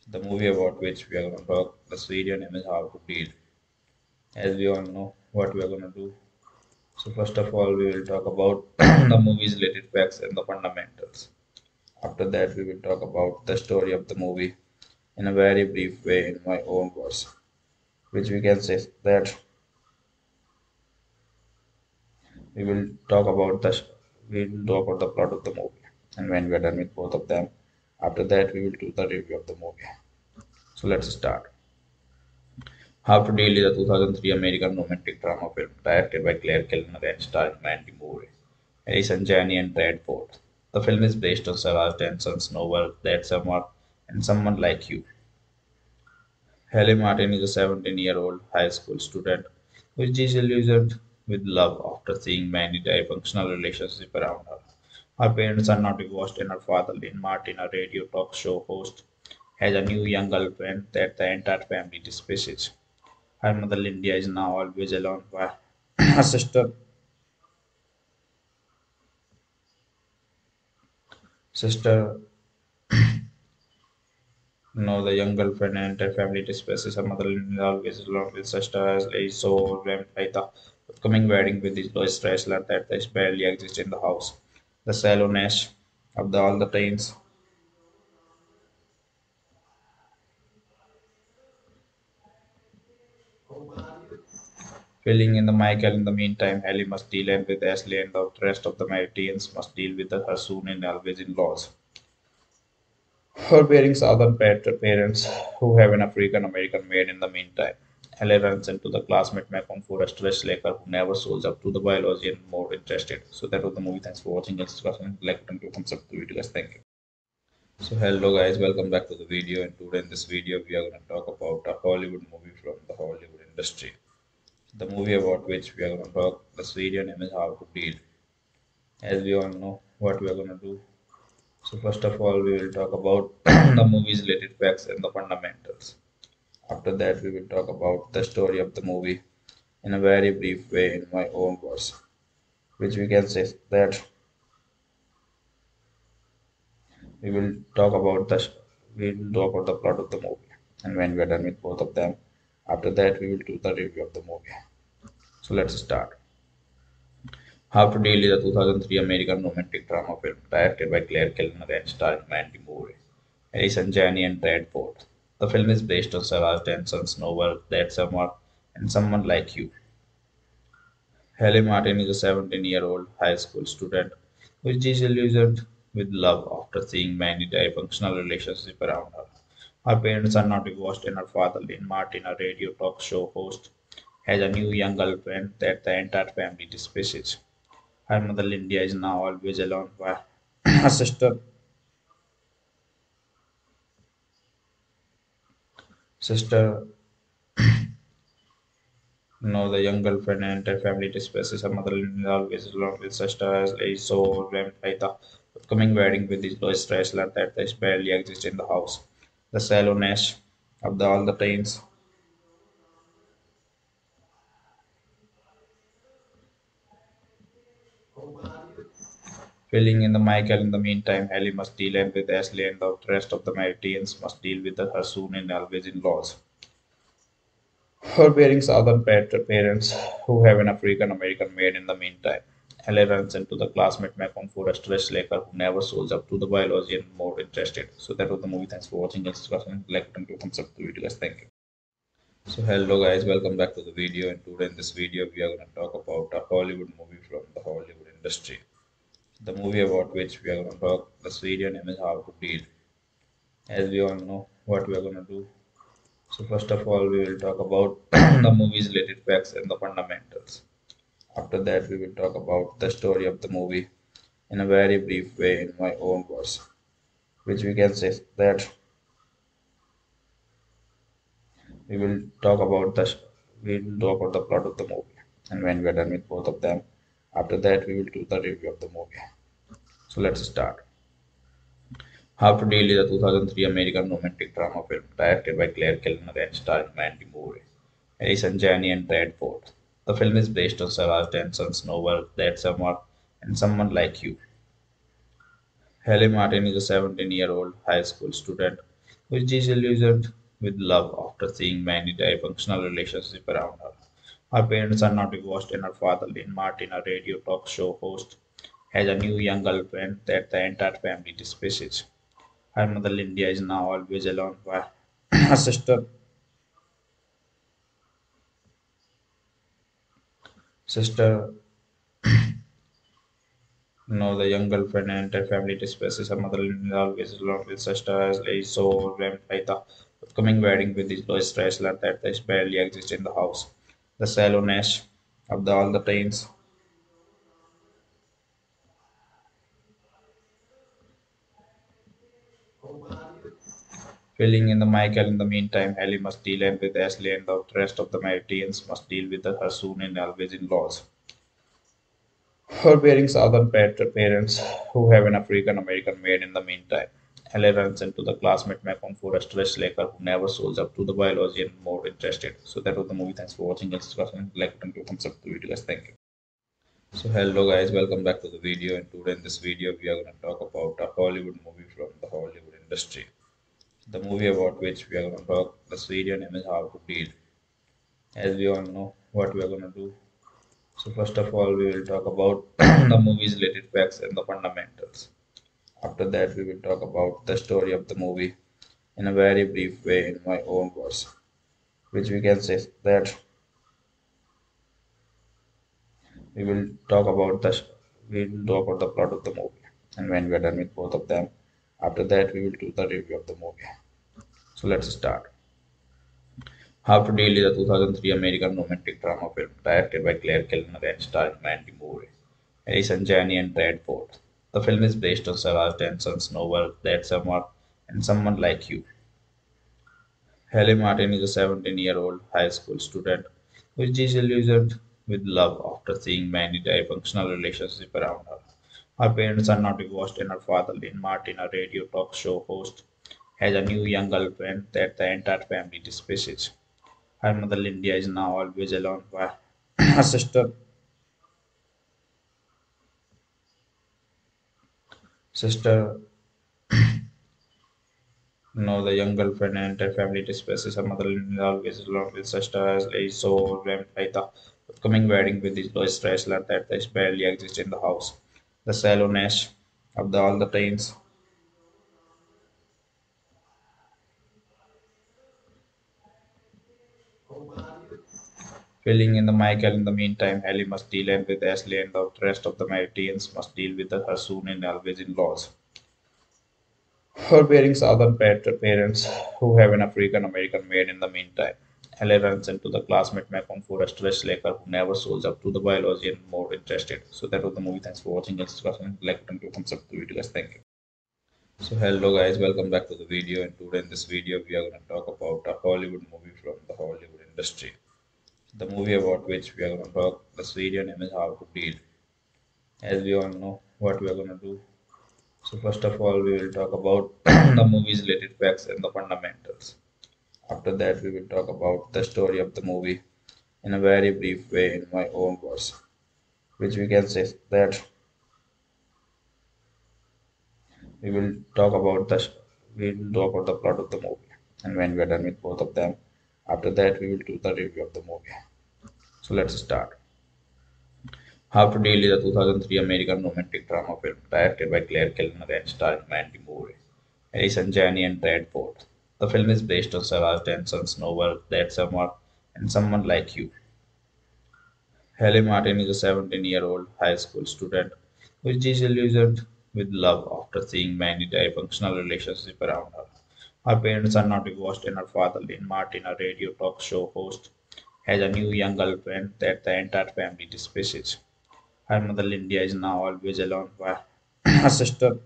The movie about which we are going to talk. the video name is How to Deal. As we all know, what we are going to do. So first of all, we will talk about the movie's related facts and the fundamentals. After that, we will talk about the story of the movie in a very brief way in my own words, which we can say that we will talk about the we will talk about the plot of the movie, and when we are done with both of them, after that we will do the review of the movie. So let's start. How to Deal is a 2003 American romantic drama film directed by Clare Kilner and starring Mandy Moore, Allison Janney, and Brad Ford. The film is based on Sarah Dessen's novel That Summer and Someone Like You. Halley Martin is a 17 year old high school student who is disillusioned with love after seeing many dysfunctional relationships around her. Her parents are not divorced, and her father, Lynn Martin, a radio talk show host, has a new young girlfriend that the entire family despises. Her mother, Linda, is now always alone while her sister, sister, no, the young girlfriend and entire family despises her mother, is always alone with sister as is so overwhelmed by the upcoming wedding with his Lois Stressler that they barely exist in the house. The sallowness of the, all the trains filling in the Michael. In the meantime, Ellie must deal with Ashley and the rest of the Maritians must deal with her soon and always in-laws. Her bearing southern parents who have an African American maid in the meantime. Ellie runs into the classmate Macon for a stress slacker who never shows up to the biology and more interested. So that was the movie. Thanks for watching. Guys, like button to thumbs up the video, guys. Thank you. So hello guys, welcome back to the video. And today in this video, we are going to talk about a Hollywood movie from the Hollywood industry. The movie about which we are going to talk. The video name is How to Deal. As we all know, what we are going to do so first of all, we will talk about the movie's related facts and the fundamentals. After that, we will talk about the story of the movie in a very brief way in my own words, which we can say that we will talk about the we will talk about the plot of the movie, and when we are done with both of them, after that we will do the review of the movie. So let's start. How to Deal is a 2003 American romantic drama film directed by Clare Kilner and starring Mandy Moore, Allison Janney, and Brad Ford. The film is based on Sarah Dessen's novel That Summer and Someone Like You. Halley Martin is a 17-year-old high school student who is disillusioned with love after seeing many dysfunctional relationships around her. Her parents are not divorced, and her father, Lynn Martin, a radio talk show host, has a new young girlfriend that the entire family despises. Her mother Linda is now always alone while her sister sister no the young girlfriend and entire family disperses. Her mother is always alone with sister as is so overwhelmed by the upcoming wedding with his Lois Stressler that barely exists in the house. The sallowness of the, all the trains Filling in the Michael in the meantime, Ellie must deal with Ashley and the rest of the Maritians must deal with the soon and always in-laws. Her bearing southern parents who have an African American maid in the meantime. Ellie runs into the classmate Macon for a stress slacker who never shows up to the biology and more interested. So that was the movie. Thanks for watching. Like to thumbs up the video, guys. Thank you. So hello guys, welcome back to the video. And today in this video, we are going to talk about a Hollywood movie from the Hollywood industry the movie about which we are going to talk. The video name is How to Deal. As we all know, what we are going to do. So first of all, we will talk about the movie's related facts and the fundamentals. After that, we will talk about the story of the movie in a very brief way in my own words, which we can say that we will talk about the we will talk about the plot of the movie, and when we are done with both of them, after that, we will do the review of the movie. So let's start. How to Deal is a 2003 American romantic drama film directed by Clare Kilner and starring Mandy Moore, Allison Janney, and Brad Ford. The film is based on Sarah Dessen's novel That Summer and Someone Like You. Halley Martin is a 17-year-old high school student who is disillusioned with love after seeing many dysfunctional relationships around her. Her parents are not divorced, and her father, Lynn Martin, a radio talk show host, has a new young girlfriend that the entire family despises. Her mother, Linda, is now always alone while her sister. Sister no the young girlfriend and entire family despises her mother is always alone with sister as is so overwhelmed by the upcoming wedding with his Lois Stressler that there barely exists in the house the sallowness of the, all the trains. Filling in the Michael in the meantime, Ellie must deal with Ashley and the rest of the Maritians must deal with her soon and always in-laws. Her bearing southern parents who have an African American maid in the meantime. Ellie runs into the classmate Macon for a stress slacker who never shows up to the biology and more interested. So that was the movie. Thanks for watching. Guys, like to thumbs up the video, guys. Thank you. So hello guys, welcome back to the video. And today in this video, we are going to talk about a Hollywood movie from the Hollywood industry. The movie about which we are going to talk. The video name is How to Deal. As we all know, what we are going to do. So first of all, we will talk about the movie's related facts and the fundamentals. After that, we will talk about the story of the movie in a very brief way in my own words, which we can say that we will talk about the we will talk about the plot of the movie, and when we are done with both of them, After that, we will do the review of the movie. So let's start. How to Deal is a 2003 American romantic drama film directed by Clare Kilner and starring Mandy Moore, Allison Janney, and Brad Ford. The film is based on Sarah Dessen's novel That Summer and Someone Like You. Halley Martin is a 17 year old high school student who is disillusioned with love after seeing many dysfunctional relationships around her. Her parents are not divorced, and her father, Lynn Martin, a radio talk show host, has a new young girlfriend that the entire family despises. Her mother, Linda, is now always alone while her sister, sister, no, the young girlfriend and entire family despises her mother, is always alone with sister as is so overwhelmed by the upcoming wedding with his Lois wrestler that there barely exists in the house. The shallowness of the, all the trains Filling in the Michael in the meantime, Ellie must deal with Ashley and the rest of the Maritians must deal with her soon and always in laws. Her bearing southern parents who have an African American maid in the meantime. Ellie runs into the classmate Macon stress Laker who never shows up to the biology and more interested. So that was the movie. Thanks for watching. Guys, like to thumbs up the video guys. Thank you. So hello guys, welcome back to the video and today in this video we are going to talk about a Hollywood movie from the Hollywood industry. The movie about which we are going to talk, the video name is How to Deal. As we all know what we are going to do. So first of all we will talk about the movie's related facts and the fundamentals. After that we will talk about the story of the movie in a very brief way in my own words. Which we can say that we will talk about the we will talk about the plot of the movie and when we are done with both of them after that we will do the review of the movie so let's start how to deal is a 2003 american romantic drama film directed by clare kilner and starring mandy moore Allison Janney and Brad Ford. The film is based on Sarah Dessen's novel That Summer and Someone Like You. Halley Martin is a 17 year old high school student who is disillusioned with love after seeing many dysfunctional relationships around her. Her parents are not divorced, and her father, Lynn Martin, a radio talk show host, has a new young girlfriend that the entire family despises. Her mother, Linda, is now always alone while her sister,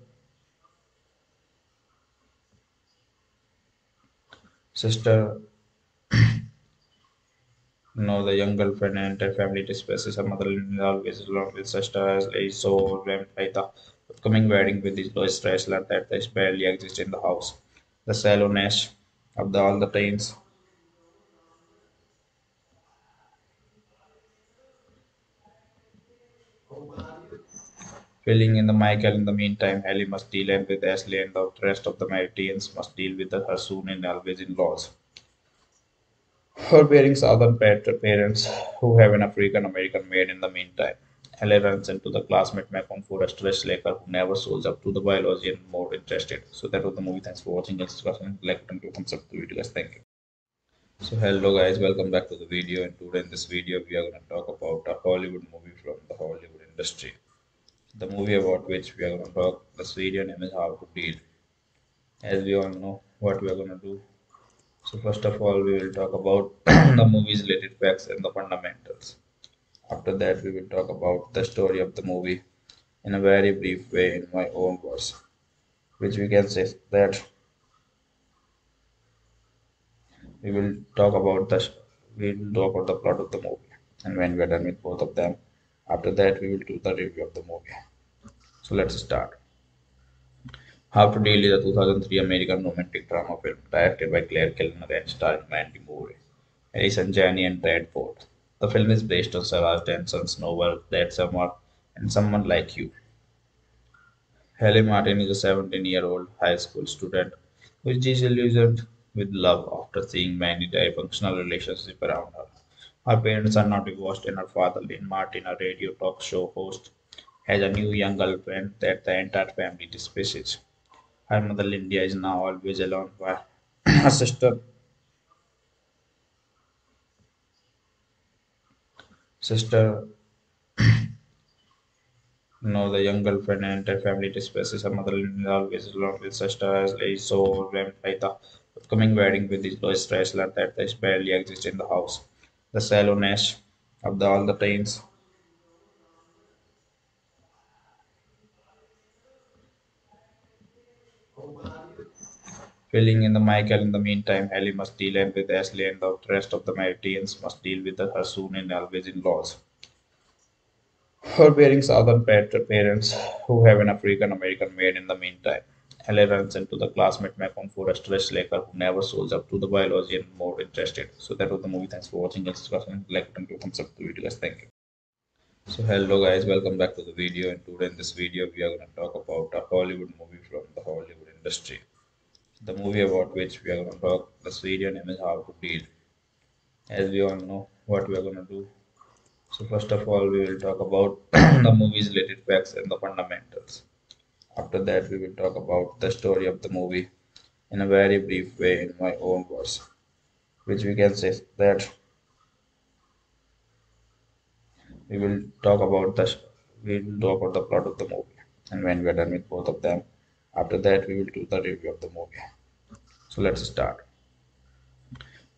sister, no, the young girlfriend and entire family despises her mother, is always alone with sister as is so overwhelmed by the upcoming wedding with his Lois wrestler that there barely exists in the house. The shallowness of the, all the trains Filling in the Michael in the meantime, Ellie must deal with Ashley and the rest of the Maritians must deal with her soon and always in laws. Her bearing southern parents who have an African American maid in the meantime. Ellie runs into the classmate Macon Forrest Laker who never shows up to the biology and more interested. So that was the movie. Thanks for watching. Guys, like button to thumbs up the video guys. Thank you. So hello guys, welcome back to the video and today in this video we are going to talk about a Hollywood movie from the Hollywood industry. The movie about which we are going to talk, the video name is How to Deal. As we all know what we are going to do. So first of all we will talk about the movie's related facts and the fundamentals. After that we will talk about the story of the movie in a very brief way in my own words. Which we can say that we will talk about the we will talk about the plot of the movie and when we are done with both of them after that we will do the review of the movie so let's start how to deal is a 2003 american romantic drama film directed by clare kilner and starring mandy moore Allison Janney and Brad Ford. The film is based on Sarah Dessen's novel That Summer and Someone Like You. Halley Martin is a 17 year old high school student who is disillusioned with love after seeing many dysfunctional relationships around her. Her parents are not divorced, and her father, Lynn Martin, a radio talk show host, has a new young girlfriend that the entire family despises. Her mother, Linda, is now always alone while her sister, sister, Now the young girlfriend and entire family disperses. Her mother-in-law is always alone with sister as is so overwhelmed by the upcoming wedding with his low stress that there barely exists in the house. The sallowness of the, all the trains filling in the Michael. In the meantime, Ellie must deal with Ashley and the rest of the Maritians must deal with her soon and always in-laws. Her bearing southern parents who have an African American maid in the meantime. Ellie runs into the classmate Macon for a stress Laker who never shows up to the biology and more interested. So that was the movie. Thanks for watching. Guys, like and thumbs up the video, guys. Thank you. So hello guys, welcome back to the video. And today in this video, we are going to talk about a Hollywood movie from the Hollywood industry. The movie about which we are going to talk. the video name is How to Deal. As we all know, what we are going to do so first of all, we will talk about the movie's related facts and the fundamentals. After that, we will talk about the story of the movie in a very brief way in my own words, which we can say that we will talk about the we will talk about the plot of the movie, and when we are done with both of them, after that we will do the review of the movie. So let's start.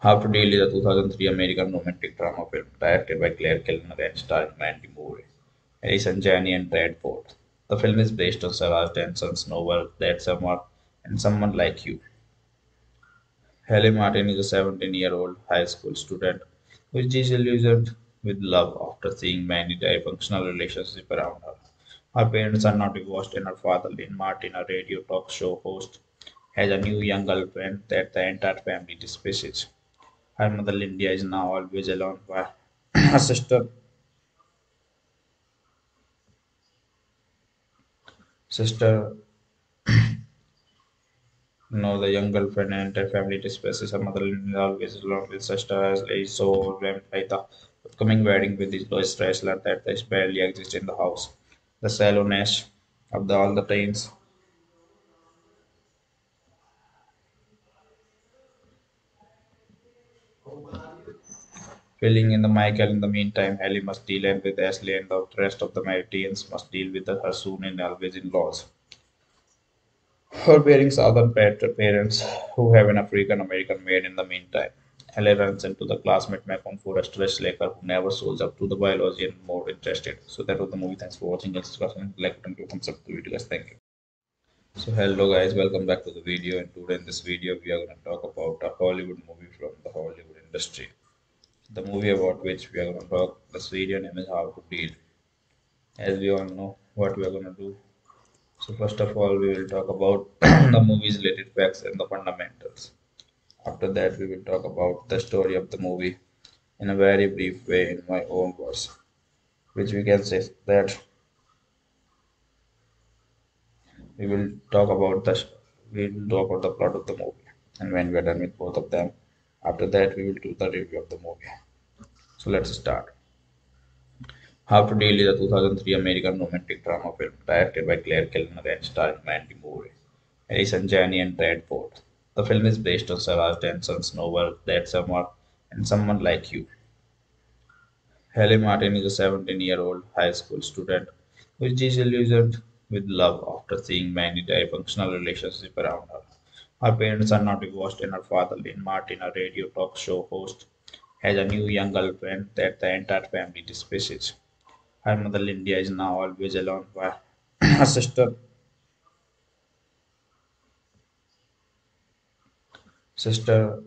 How to Deal is a 2003 American romantic drama film directed by Clare Kilner and starring Mandy Moore, Allison Janney, and Brad Ford. The film is based on Sarah Dessen's novel That Summer and Someone Like You. Halley Martin is a 17 year old high school student who is disillusioned with love after seeing many dysfunctional relationships around her. Her parents are not divorced, and her father, Lynn Martin, a radio talk show host, has a new young girlfriend that the entire family despises. Her mother Linda is now always alone while her sister sister no the young girlfriend and her family despises Her mother is always alone with sister as is so overwhelmed by the upcoming wedding with his low stress that there barely exists in the house. The sallowness of the, all the trains Filling in the Michael in the meantime, Ellie must deal with Ashley and the rest of the Maritians must deal with the her soon and always in-laws. Her bearing southern parents who have an African American maid in the meantime. Ellie runs into the classmate Macon for a stress who never shows up to the biology and more interested. So that was the movie. Thanks for watching. Guys, like and thumbs up the video, guys. Thank you. So hello guys, welcome back to the video. And today in this video, we are going to talk about a Hollywood movie from the Hollywood industry the movie about which we are going to talk. The video name is How to Deal. As we all know, what we are going to do. So first of all, we will talk about the movie's related facts and the fundamentals. After that, we will talk about the story of the movie in a very brief way in my own words, which we can say that we will talk about the we will talk about the plot of the movie, and when we are done with both of them, after that we will do the review of the movie. So let's start. How to Deal is a 2003 American romantic drama film directed by Clare Kilner and starring Mandy Moore, Allison Janney, and Brad Ford. The film is based on Sarah Dessen's novel That Summer and Someone Like You. Halley Martin is a 17 year old high school student who is disillusioned with love after seeing many dysfunctional relationships around her. Her parents are not divorced, and her father, Lynn Martin, a radio talk show host, has a new young girlfriend that the entire family despises. Her mother Linda is now always alone while her sister sister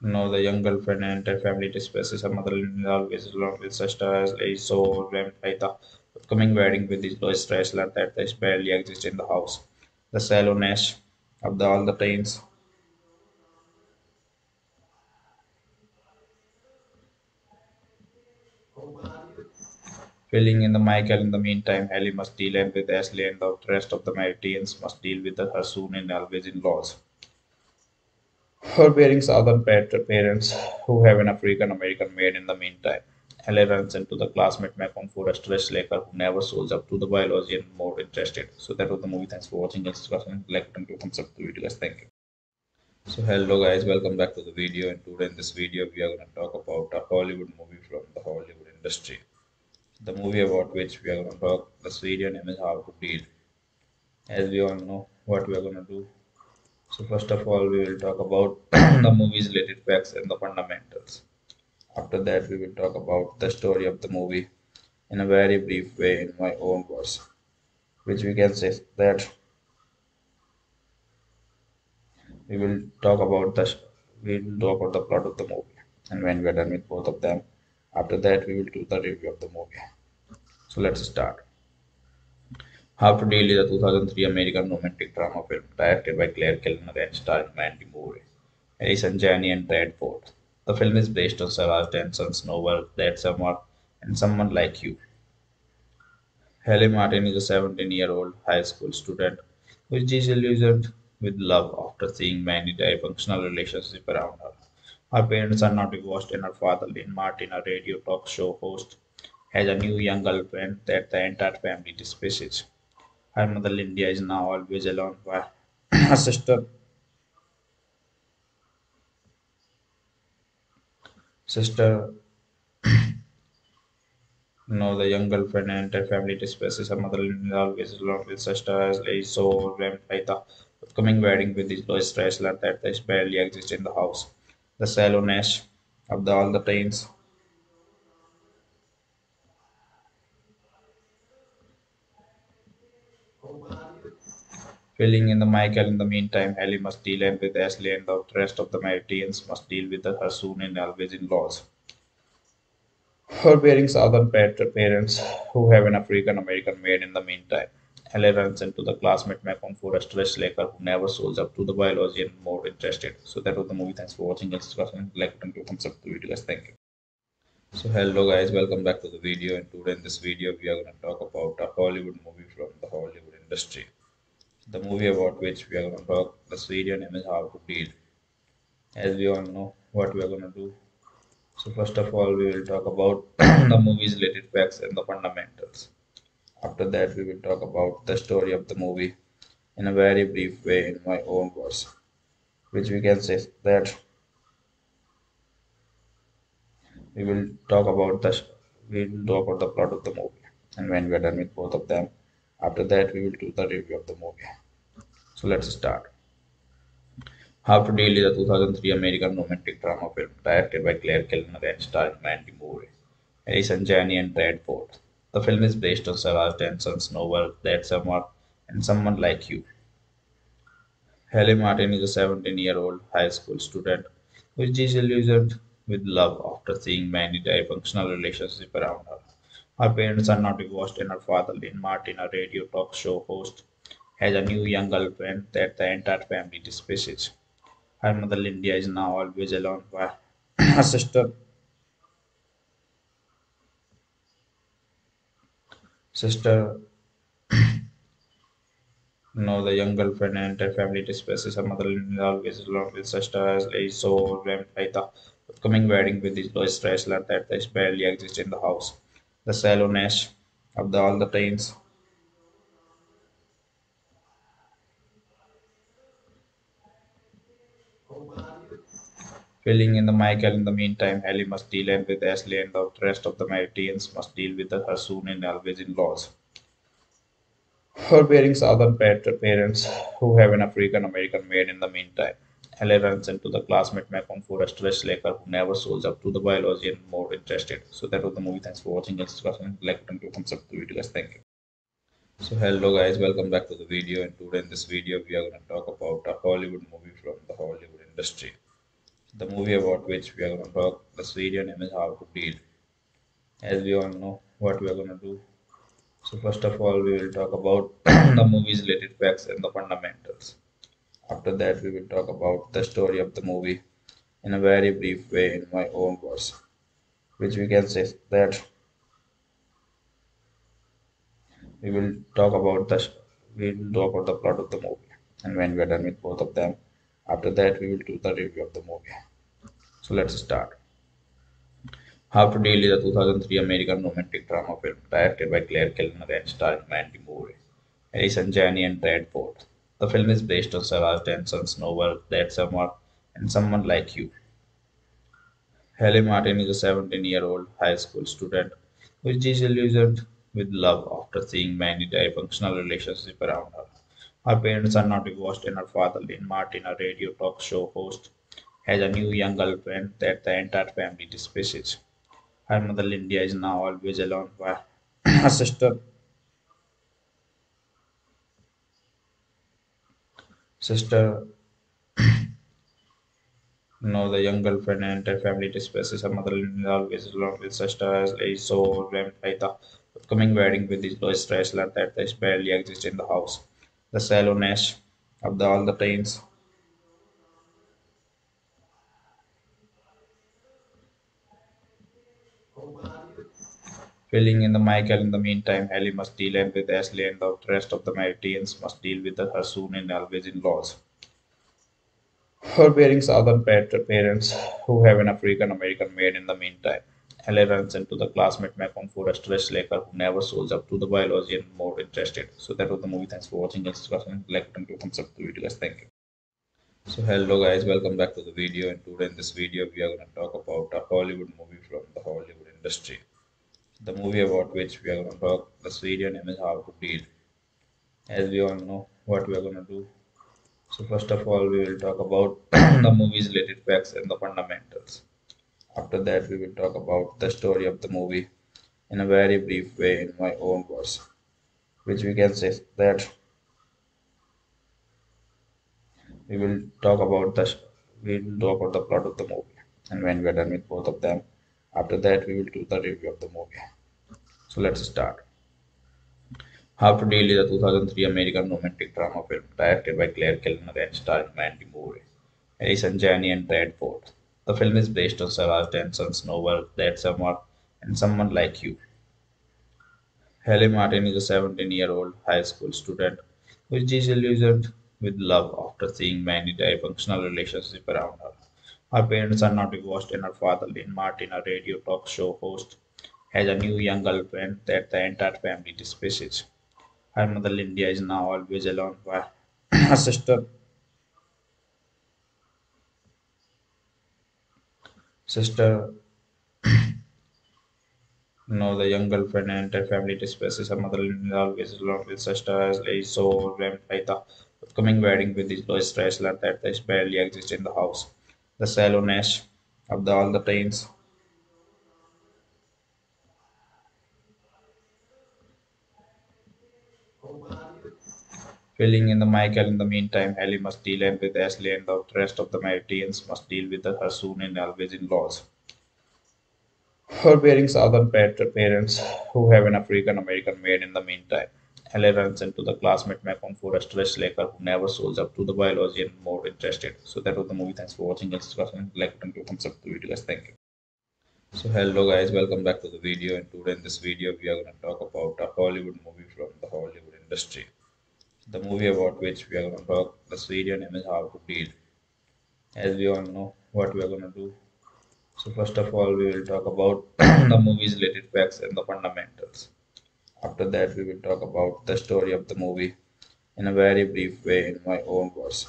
no the young girlfriend and her family despises. Her mother is always alone with sister as is so overwhelmed by the upcoming wedding with his low stress that barely exists in the house. The sallowness of the, all the trains Filling in the Michael in the meantime, Ellie must deal with Ashley and the rest of the Maritians must deal with her soon and always in-laws. Her bearing southern parents who have an African American maid in the meantime. Ellie runs into the classmate Macon for a stress Laker who never shows up to the biology and more interested. So that was the movie. Thanks for watching. Guys, like and thumbs up the video, guys. Thank you. So hello guys, welcome back to the video. And today in this video, we are going to talk about a Hollywood movie from the Hollywood industry. The movie about which we are going to talk, the video name is How to Deal. As we all know what we are going to do. So first of all, we will talk about the movie's related facts and the fundamentals. After that, we will talk about the story of the movie in a very brief way in my own words, which we can say that we will talk about the we will talk about the plot of the movie, and when we are done with both of them, after that we will do the review of the movie. So let's start. How to Deal is a 2003 American romantic drama film directed by Clare Kilner and starring Mandy Moore, Allison Janney, and Brad Ford. The film is based on Sarah Dessen's novel That Summer and Someone Like You. Halley Martin is a 17 year old high school student who is disillusioned with love after seeing many dysfunctional relationships around her. Her parents are not divorced, and her father, Lynn Martin, a radio talk show host, has a new young girlfriend that the entire family despises. Her mother, Linda, is now always alone while her sister, sister, no, the young girlfriend and entire family despises her mother, is always alone with sister as is so overwhelmed by the upcoming wedding with his Lois Chrysler that there barely exists in the house. The sallowness of the, all the trains filling in the Michael. In the meantime, Ellie must deal with Ashley and the rest of the Maritians must deal with her soon and always in-laws. Her bearing southern parents who have an African American maid in the meantime. Ellie runs into the classmate Macon for a stress Laker who never shows up to the biology and more interested. So that was the movie. Thanks for watching. Guys, like and thumbs up the video, guys. Thank you. So hello guys, welcome back to the video. And today in this video, we are going to talk about a Hollywood movie from the Hollywood industry. The movie about which we are going to talk. This video name is How to Deal. As we all know what we are going to do. So first of all, we will talk about the movie's related facts and the fundamentals. After that, we will talk about the story of the movie in a very brief way in my own words, which we can say that we will talk about the we will talk about the plot of the movie, and when we are done with both of them, after that we will do the review of the movie. So let's start. How to Deal is a 2003 American romantic drama film directed by Clare Kilner and starring Mandy Moore, Allison Janney, and Brad Ford. The film is based on Sarah Dessen's novel That Summer and Someone Like You. Halley Martin is a 17 year old high school student who is disillusioned with love after seeing many dysfunctional relationships around her. Her parents are not divorced, and her father, Lynn Martin, a radio talk show host, has a new young girlfriend that the entire family despises. Her mother, Linda, is now always alone while her sister, sister, no, the young girlfriend and entire family despises her mother, is always alone with sister as is so overwhelmed by the upcoming wedding with his Lois Chrysler that there barely exists in the house. The sallowness of the, all the trains filling in the Michael. In the meantime, Ellie must deal with Ashley and the rest of the Maritians must deal with her soon and always in-laws. Her bearing southern parents who have an African American maid in the meantime. Ellie runs into the classmate Macon for a stress Laker who never shows up to the biology and more interested. So that was the movie. Thanks for watching. Guys, like and thumbs up the video, guys. Thank you. So hello guys, welcome back to the video. And today in this video, we are going to talk about a Hollywood movie from the Hollywood industry. The movie about which we are going to talk. the video name is How to Deal. As we all know what we are going to do. So first of all, we will talk about the movie's related facts and the fundamentals. After that, we will talk about the story of the movie in a very brief way in my own words, which we can say that we will talk about the we will talk about the plot of the movie, and when we are done with both of them, after that we will do the review of the movie. So let's start. How to Deal is a 2003 American romantic drama film directed by Clare Kilner and starring Mandy Moore, Allison Janney, and Brad Ford. The film is based on Sarah Dessen's novel That Summer and Someone Like You. Halley Martin is a 17 year old high school student who is disillusioned with love after seeing many dysfunctional relationships around her. Her parents are not divorced, and her father, Lynn Martin, a radio talk show host, has a new young girlfriend that the entire family despises. Her mother, Linda, is now always alone while her sister sister No, the young girlfriend and entire family disperses. Her mother is always alone with sister as is so overwhelmed by the upcoming wedding with his Lois Stressler that there barely exists in the house. The sallowness of the, all the trains filling in the Michael. In the meantime, Ellie must deal with Ashley and the rest of the Maritians must deal with her soon and always in-laws. Her bearing southern parents who have an African American maid in the meantime. Ellie runs into the classmate Malcolm for a stress laker who never shows up to the biology and more interested. So that was the movie. Thanks for watching. Guys, like button to thumbs up the video, guys. Thank you. So hello guys, welcome back to the video. And today in this video, we are going to talk about a Hollywood movie from the Hollywood industry. The movie about which we are going to talk. This video name is How to Deal. As we all know, what we are going to do so first of all, we will talk about the movie's related facts and the fundamentals. After that, we will talk about the story of the movie in a very brief way in my own words, which we can say that we will talk about the we will talk about the plot of the movie, and when we are done with both of them, after that we will do the review of the movie. So let's start. How to Deal is a 2003 American romantic drama film directed by Clare Kilner and starring Mandy Moore, Allison Janney, and Brad Ford. The film is based on Sarah Dessen's novel That Summer and Someone Like You. Halley Martin is a 17-year-old high school student who is disillusioned with love after seeing many dysfunctional relationships around her. Her parents are not divorced, and her father, Lynn Martin, a radio talk show host, has a new young girlfriend that the entire family despises. Her mother Linda is now always alone while her sister sister no the young girlfriend and entire family disperses. Her mother is always alone with sister as is so overwhelmed by the upcoming wedding with his Lois Stressler that there barely exists in the house. The sallowness of the, all the trains Filling in the Michael in the meantime, Ellie must deal with Ashley and the rest of the Maritians must deal with her soon and always in-laws. Her bearing southern parents who have an African American maid in the meantime. Ellie runs into the classmate Malcolm for a stress laker who never shows up to the biology and more interested. So that was the movie. Thanks for watching. Guys, like and thumbs up the video, guys. Thank you. So hello guys, welcome back to the video. And today in this video, we are going to talk about a Hollywood movie from the Hollywood industry the movie about which we are going to talk. the video name is How to Deal. As we all know, what we are going to do. So first of all, we will talk about the movie's related facts and the fundamentals. After that, we will talk about the story of the movie in a very brief way in my own words,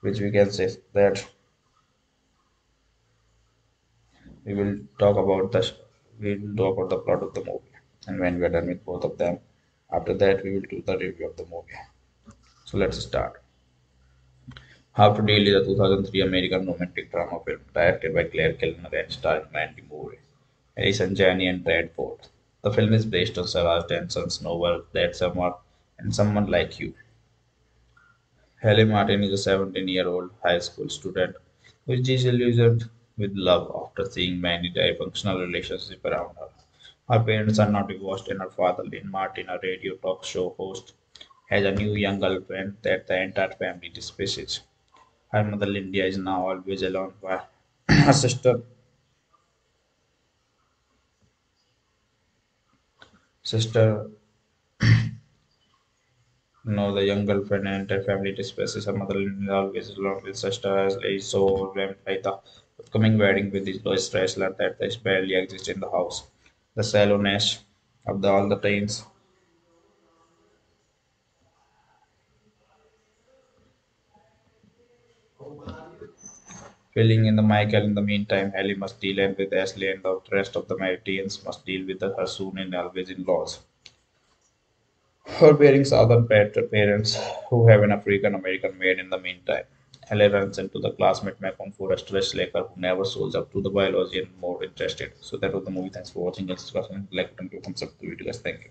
which we can say that we will talk about the we will talk about the plot of the movie, and when we are done with both of them, after that, we will do the review of the movie. So let's start. How to Deal is a 2003 American romantic drama film directed by Clare Kilner and starring Mandy Moore, Allison Janney, and Brad Ford. The film is based on Sarah Dessen's novel That Summer and Someone Like You. Halley Martin is a 17 year old high school student who is disillusioned with love after seeing many dysfunctional relationships around her. Her parents are not divorced, and her father, Lynn Martin, a radio talk show host, has a new young girlfriend that the entire family despises. Her mother, Linda, is now always alone while her sister sister no the young girlfriend and entire family despises. Her mother is always alone with sister as is so overwhelmed by the upcoming wedding with his Lois Stressler that there barely exists in the house the sallowness of the, all the trains Filling in the Michael in the meantime, Ellie must deal with Ashley and the rest of the Maritians must deal with the her soon and always in laws. Her bearing southern parents who have an African American maid in the meantime. Ellie runs into the classmate Macon Forrest Laker who never shows up to the biology and more interested. So that was the movie. Thanks for watching. Guys, like button to thumbs up the video guys. Thank you.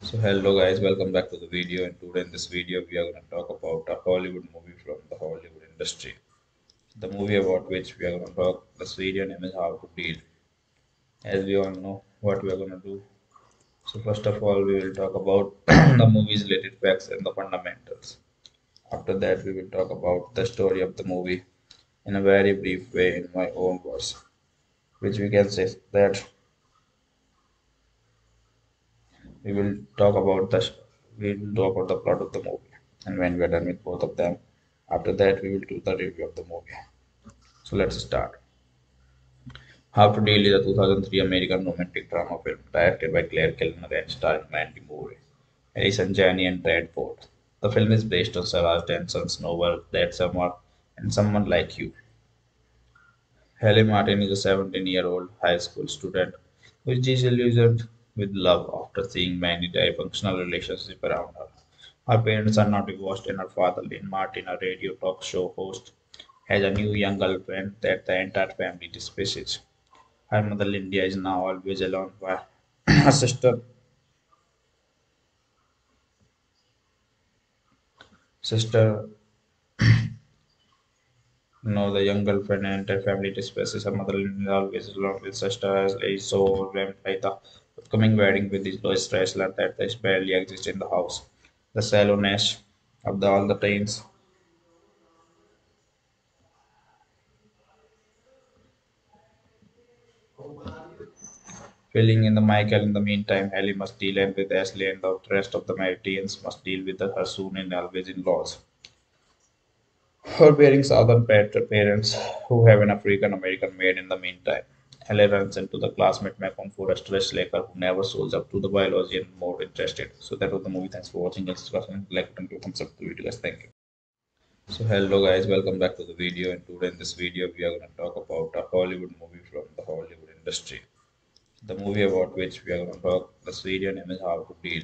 So hello guys, welcome back to the video and today in this video we are going to talk about a Hollywood movie from the Hollywood industry. The movie about which we are going to talk, the video name is How to Deal. As we all know what we are going to do. So first of all we will talk about the movie's related facts and the fundamentals. After that we will talk about the story of the movie in a very brief way in my own words. Which we can say that we will talk about the we will talk about the plot of the movie and when we are done with both of them after that we will do the review of the movie so let's start how to deal is a 2003 american romantic drama film directed by clare kilner and starring mandy moore Allison Janney and Brad Ford. The film is based on Sarah Dessen's novel That Summer and Someone Like You. Halley Martin is a 17-year-old high school student who is disillusioned with love after seeing many dysfunctional relationships around her. Her parents are not divorced, and her father, Lynn Martin, a radio talk show host, has a new young girlfriend that the entire family despises. Her mother, Linda, is now always alone while her sister sister no, the young girlfriend and entire family despises her mother is always alone with sister as is so overwhelmed by the upcoming wedding with his Lois Stressler that there barely exists in the house. The sallowness of the, all the trains. Filling in the Michael in the meantime, Ellie must deal with Ashley and the rest of the Maritians must deal with her soon and always in laws. Her bearing southern parents who have an African American maid in the meantime. Ellie runs into the classmate Macon Forrest Laker who never shows up to the biology and more interested. So that was the movie. Thanks for watching. Guys, like button to thumbs up the video, guys. Thank you. So hello guys, welcome back to the video. And today in this video, we are going to talk about a Hollywood movie from the Hollywood industry. The movie about which we are going to talk, the video name is How to Deal.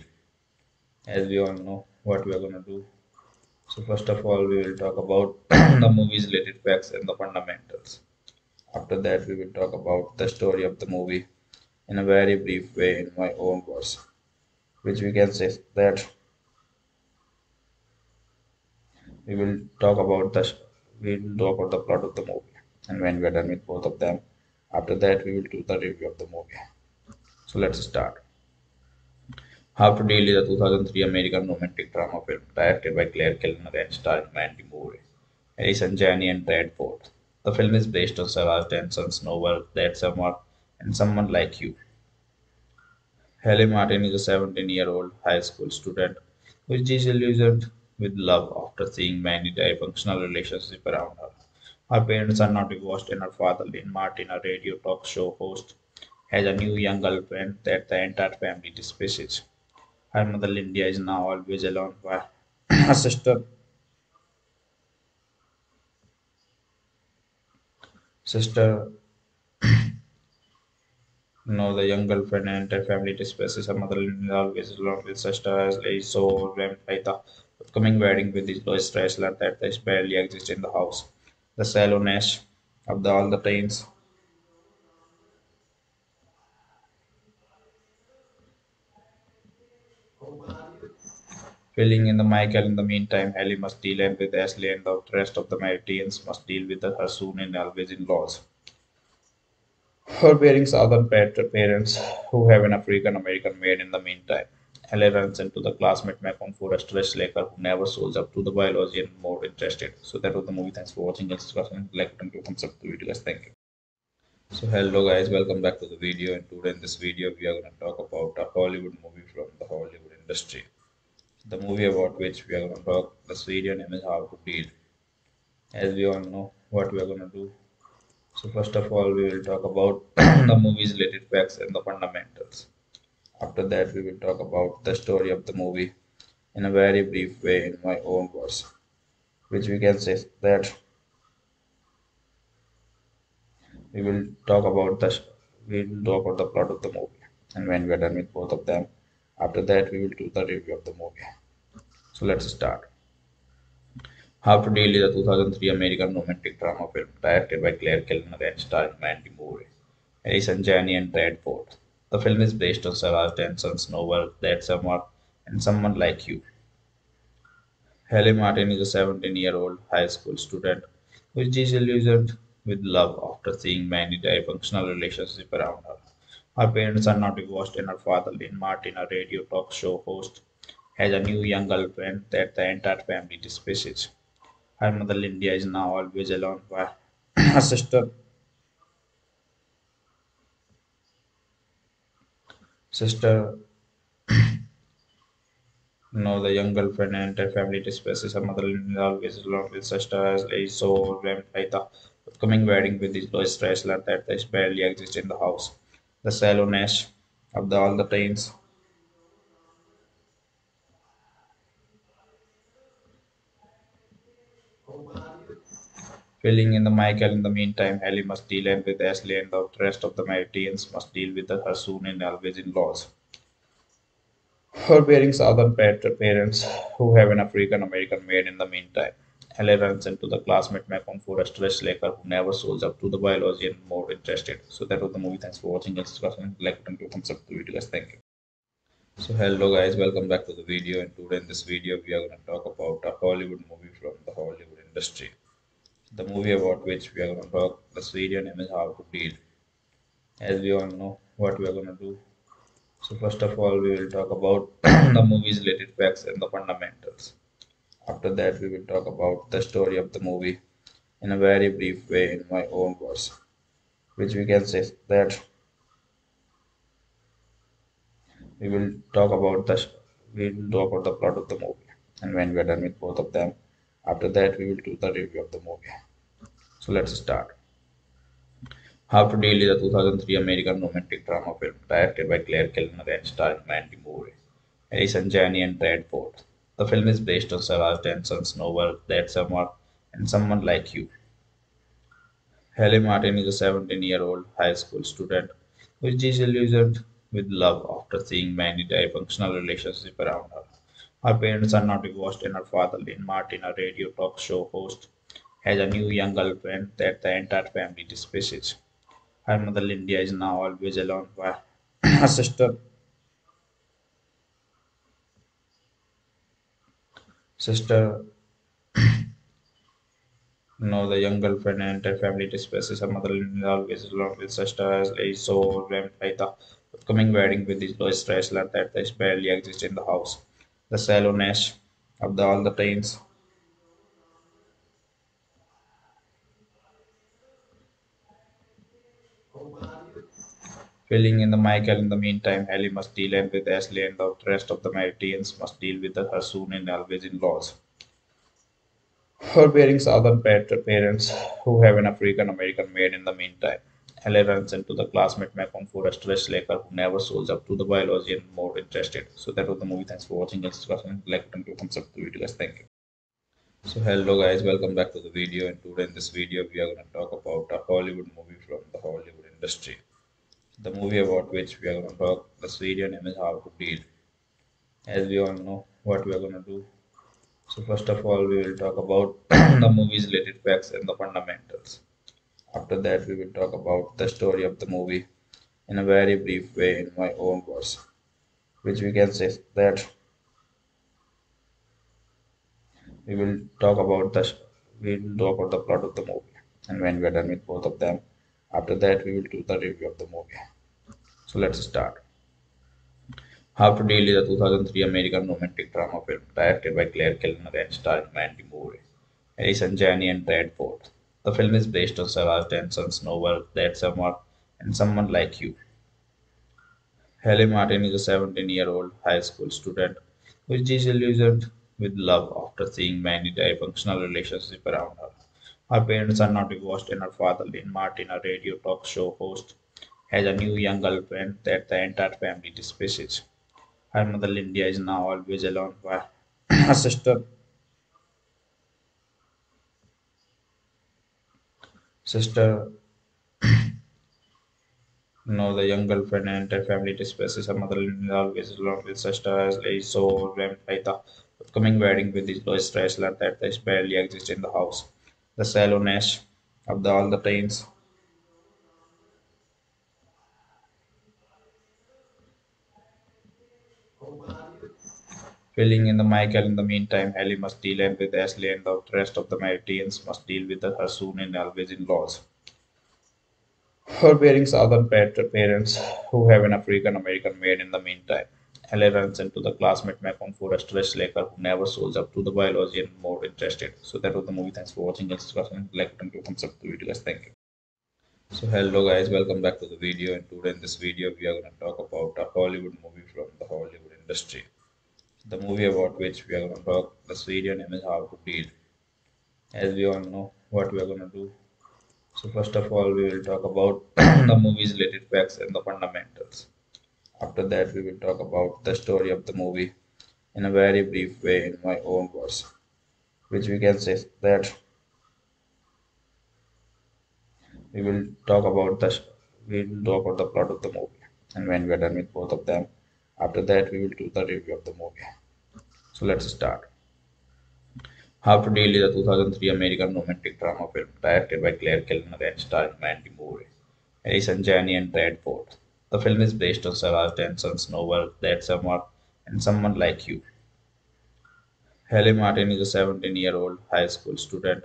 As we all know what we are going to do. So first of all, we will talk about the movie's related facts and the fundamentals. After that, we will talk about the story of the movie in a very brief way in my own words, which we can say that we will talk about the we will talk about the plot of the movie, and when we are done with both of them, after that we will do the review of the movie. So let's start. How to Deal is a 2003 American romantic drama film directed by Clare Kilner and starring Mandy Moore, Allison Janney, and Brad Ford. The film is based on Sarah Dessen's novel That Summer and Someone Like You. Halley Martin is a 17 year old high school student who is disillusioned with love after seeing many dysfunctional relationships around her. Her parents are not divorced, and her father, Lynn Martin, a radio talk show host, has a new young girlfriend that the entire family despises. Her mother, Linda, is now always alone while her sister sister no, the young girlfriend and entire family disperses. Her mother is always alone with sister as is so overwhelmed by the upcoming wedding with his Lois Stressler that there barely exists in the house. The sallowness of the, all the trains. Filling in the Michael in the meantime, Ellie must deal with Ashley and the rest of the Maritians must deal with her soon and always in laws. Her bearing southern parents who have an African American maid in the meantime. Ellie runs into the classmate Macon Forrest Laker who never shows up to the biology and more interested. So that was the movie. Thanks for watching. Guys, like button to thumbs up the video, guys. Thank you. So hello guys, welcome back to the video. And today in this video, we are going to talk about a Hollywood movie from the Hollywood industry the movie about which we are going to talk. The video name is How to Deal. As we all know what we are going to do. So first of all, we will talk about the movie's related facts and the fundamentals. After that, we will talk about the story of the movie in a very brief way in my own words, which we can say that we will talk about the we will talk about the plot of the movie. And when we are done with both of them after that we will do the review of the movie. So let's start. How to Deal is a 2003 American romantic drama film directed by Clare Kilner and starring Mandy Moore, Allison Janney, and Brad Ford. The film is based on Sarah Dessen's novel That Summer and Someone Like You. Halley Martin is a 17 year old high school student who is disillusioned with love after seeing many dysfunctional relationships around her. Her parents are not divorced, and her father, Lynn Martin, a radio talk show host, has a new young girlfriend that the entire family despises. Her mother Linda is now always alone while her sister sister no the young girlfriend and her family disperses. Her mother is always alone with sister as is so overwhelmed by the upcoming wedding with his Lois wrestler that there barely exists in the house. The sallowness of the, all the trains Filling in the Michael in the meantime, Ellie must deal with Ashley and the rest of the Maritians must deal with her soon and always in laws. Her bearing southern parents who have an African American maid in the meantime. Ellie runs into the classmate Macon stress Laker who never shows up to the biology and more interested. So that was the movie. Thanks for watching. Guys, like button to thumbs up the video guys. Thank you. So hello guys, welcome back to the video and today in this video we are going to talk about a Hollywood movie from the Hollywood industry the movie about which we are going to talk the video name is how to deal. As we all know what we are going to do. So first of all we will talk about the movie's related facts and the fundamentals. After that we will talk about the story of the movie in a very brief way in my own words which we can say that we will talk about the we will talk about the plot of the movie. And when we are done with both of them after that we will do the review of the movie so let's start. How to Deal is a 2003 American romantic drama film directed by Clare Kilner and starring Mandy Moore, Allison Janney, and Brad Ford. The film is based on Sarah Dessen's novel That Summer and Someone Like You. Halley Martin is a 17 year old high school student who is disillusioned with love after seeing many dysfunctional relationships around her. Her parents are not divorced, and her father, Lynn Martin, a radio talk show host, has a new young girlfriend that the entire family despises. Her mother Linda is now always alone while her sister sister no the young girlfriend and her family despises. Her mother is always alone with sister as is so overwhelmed by the upcoming wedding with his Lois wrestler that there barely exists in the house. The sallowness of the, all the trains Filling in the Michael in the meantime, Ellie must deal with Ashley and the rest of the Maritians must deal with her soon and always in laws. Her bearing southern parents who have an African American maid in the meantime. Ellie runs into the classmate Macon Forrest Laker who never shows up to the biology and more interested. So that was the movie. Thanks for watching. Guys, like button to thumbs up the video guys. Thank you. So hello guys, welcome back to the video and today in this video we are going to talk about a Hollywood movie from the Hollywood industry the movie about which we are going to talk. The video name is How to Deal. As we all know what we are going to do. So first of all, we will talk about the movie's related facts and the fundamentals. After that, we will talk about the story of the movie in a very brief way in my own words, which we can say that we will talk about the we will talk about the plot of the movie, and when we are done with both of them, after that, we will do the review of the movie. So let's start. How to Deal is a 2003 American romantic drama film directed by Clare Kilner and starring Mandy Moore, Allison Janney, and Brad Ford. The film is based on Sarah Dessen's novel That Summer and Someone Like You. Halley Martin is a 17 year old high school student who is disillusioned with love after seeing many dysfunctional relationships around her. Her parents are not divorced, and her father, Lynn Martin, a radio talk show host, has a new young girlfriend that the entire family despises. Her mother, Linda, is now always alone while her sister sister Now the young girlfriend and entire family disperses. Her mother-in-law is always alone with sister as is so overwhelmed by the upcoming wedding with his Lois Chrysler that they barely exist in the house. The sallowness of the, all the trains filling in the Michael. In the meantime, Ellie must deal with Ashley and the rest of the Maritians must deal with her soon and always in-laws. Her bearing southern parents who have an African American maid in the meantime. Ellie runs into the classmate Macon Forrest Laker who never shows up to the biology and more interested. So that was the movie. Thanks for watching. Guys, like and thumbs up the video guys. Thank you. So hello guys, welcome back to the video and today in this video we are going to talk about a Hollywood movie from the Hollywood industry. The movie about which we are going to talk, the video name is How to Deal. As we all know what we are going to do. So first of all we will talk about the movie's related facts and the fundamentals. After that we will talk about the story of the movie in a very brief way in my own words. Which we can say that we will talk about the we will talk about the plot of the movie and when we are done with both of them after that we will do the review of the movie so let's start how to deal is a 2003 american romantic drama film directed by clare kilner and starring mandy moore Allison Janney and Brad Ford. The film is based on Sarah Dessen's novel That Summer and Someone Like You. Halley Martin is a 17 year old high school student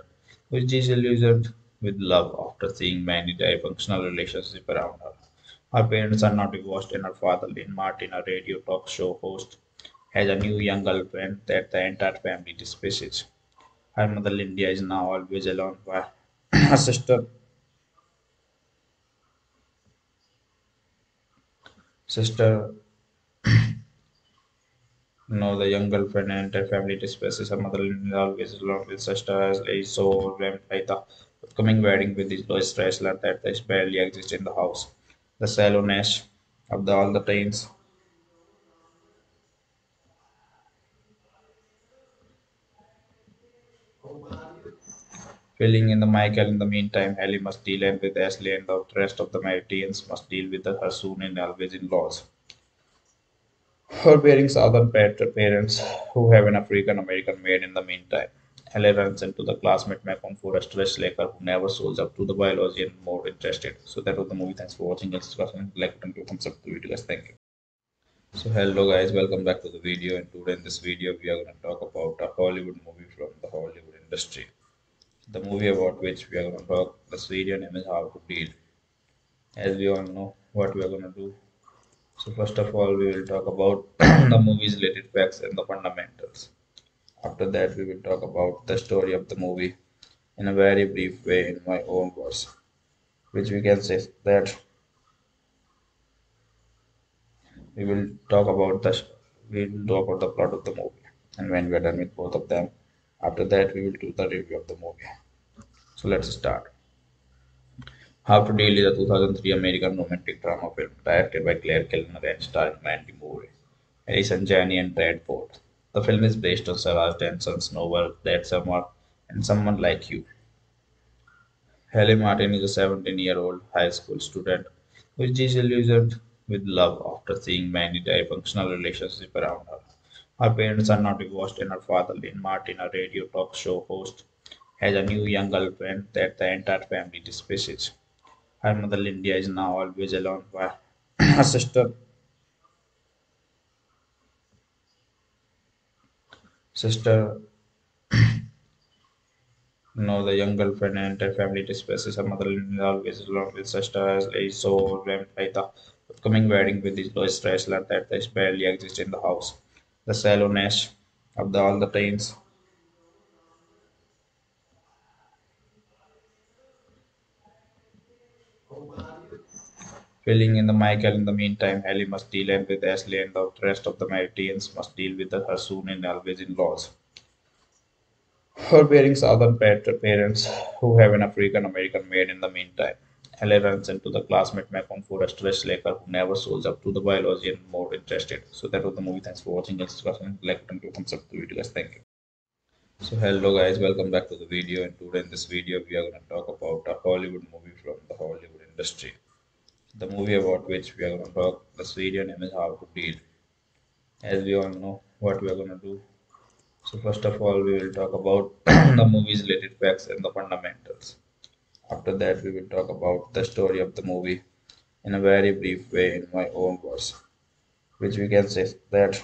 who is disillusioned with love after seeing many dysfunctional relationships around her. Her parents are not divorced, and her father, Lynn Martin, a radio talk show host, has a new young girlfriend that the entire family despises. Her mother, Linda, is now always alone while her sister, sister, no, the young girlfriend and entire family despises. Her mother, is always alone with sister as is so overwhelmed by the upcoming wedding with his Lois Chrysler that they barely exist in the house. The sallowness of the, all the trains filling in the Michael. In the meantime, Ellie must deal with Ashley and the rest of the Maritians must deal with the her soon and always in-laws. Her bearing southern parents who have an African American maid in the meantime. Ellie runs into the classmate Macon Forrest Laker who never shows up to the biology and more interested. So that was the movie. Thanks for watching. Guys, like and thumbs up the video guys. Thank you. So hello guys, welcome back to the video and today in this video we are going to talk about a Hollywood movie from the Hollywood industry. The movie about which we are going to talk, this video name is How to Deal. As we all know what we are going to do. So first of all we will talk about the movie's related facts and the fundamentals. After that, we will talk about the story of the movie in a very brief way in my own words, which we can say that we will talk about the we will talk about the plot of the movie, and when we are done with both of them, after that we will do the review of the movie. So let's start. How to Deal is a 2003 American romantic drama film directed by Clare Kilner and starring Mandy Moore, Allison Janney, and Brad Ford. The film is based on Sarah Dessen's novel That Summer and Someone Like You. Halley Martin is a 17 year old high school student who is disillusioned with love after seeing many dysfunctional relationships around her. Her parents are not divorced, and her father, Lynn Martin, a radio talk show host, has a new young girlfriend that the entire family despises. Her mother, Linda, is now always alone while her sister, sister no, the young girlfriend and entire family disperses. Her mother is always alone with sister as is so overwhelmed by the upcoming wedding with his Lois Chrysler that barely exist in the house. The sallowness of the, all the trains filling in the Michael. In the meantime, Ellie must deal with Ashley and the rest of the Maritians must deal with her soon and always in-laws. Her bearing southern parents who have an African American maid in the meantime. Ellie runs into the classmate Macon Forrest Laker who never shows up to the biology and more interested. So that was the movie. Thanks for watching. Guys, like and thumbs up the video guys. Thank you. So hello guys, welcome back to the video and today in this video we are going to talk about a Hollywood movie from the Hollywood industry. The movie about which we are going to talk, the video name is How to Deal. As we all know what we are going to do. So first of all, we will talk about the movie's related facts and the fundamentals. After that, we will talk about the story of the movie in a very brief way in my own words, which we can say that